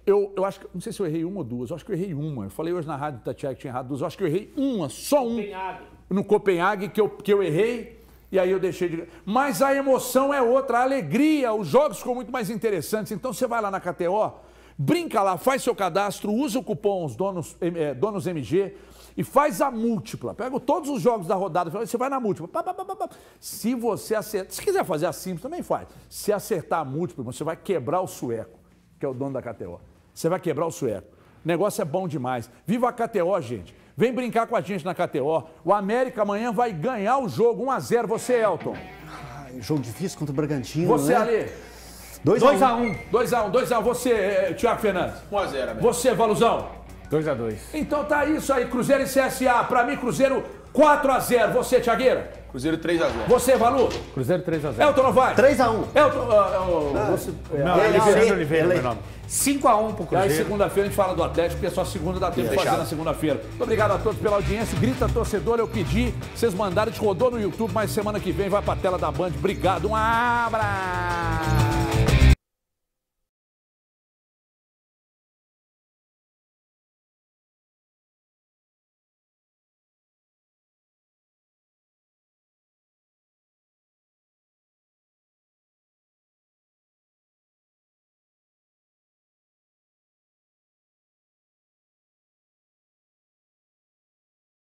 Eu, eu acho que, não sei se eu errei uma ou duas, eu acho que eu errei uma. Eu falei hoje na rádio Tatiaia que tinha errado duas, eu acho que eu errei uma, só um. No Copenhague, que eu, que eu errei, e aí eu deixei de. Mas a emoção é outra, a alegria, os jogos ficam muito mais interessantes. Então você vai lá na KTO, brinca lá, faz seu cadastro, usa o cupom os donos, eh, donos MG e faz a múltipla. Pega todos os jogos da rodada, você vai na múltipla. Pá, pá, pá. Se você acertar, se quiser fazer a simples, também faz. Se acertar a múltipla, você vai quebrar o sueco, que é o dono da KTO. Você vai quebrar o sueco. O negócio é bom demais. Viva a KTO, gente. Vem brincar com a gente na KTO. O América amanhã vai ganhar o jogo 1 a 0 Você, Elton. Ai, jogo difícil contra o Bragantino, Você, né? Ale. 2 a 1. 2x1. 2x1. Você, eh, Thiago Fernandes. 1x0, amigo. Você, Valuzão. 2x2. Então tá isso aí, Cruzeiro e CSA. Pra mim, Cruzeiro 4x0. Você, Thiagueira. Cruzeiro 3x0. Você, Valu. Cruzeiro 3x0. Elton Novaes. 3x1. Elton. ah, ah, você, Não, é, é Ale- Fernando Oliveira, Ale- meu nome. 5x1 pro E aí, Cruzeiro. segunda-feira, a gente fala do Atlético, porque é só segunda, dá tempo de fazer na segunda-feira. Muito obrigado a todos pela audiência. Grita torcedor, eu pedi, vocês mandaram, a gente rodou no YouTube, mas semana que vem vai pra tela da Band. Obrigado, um abraço!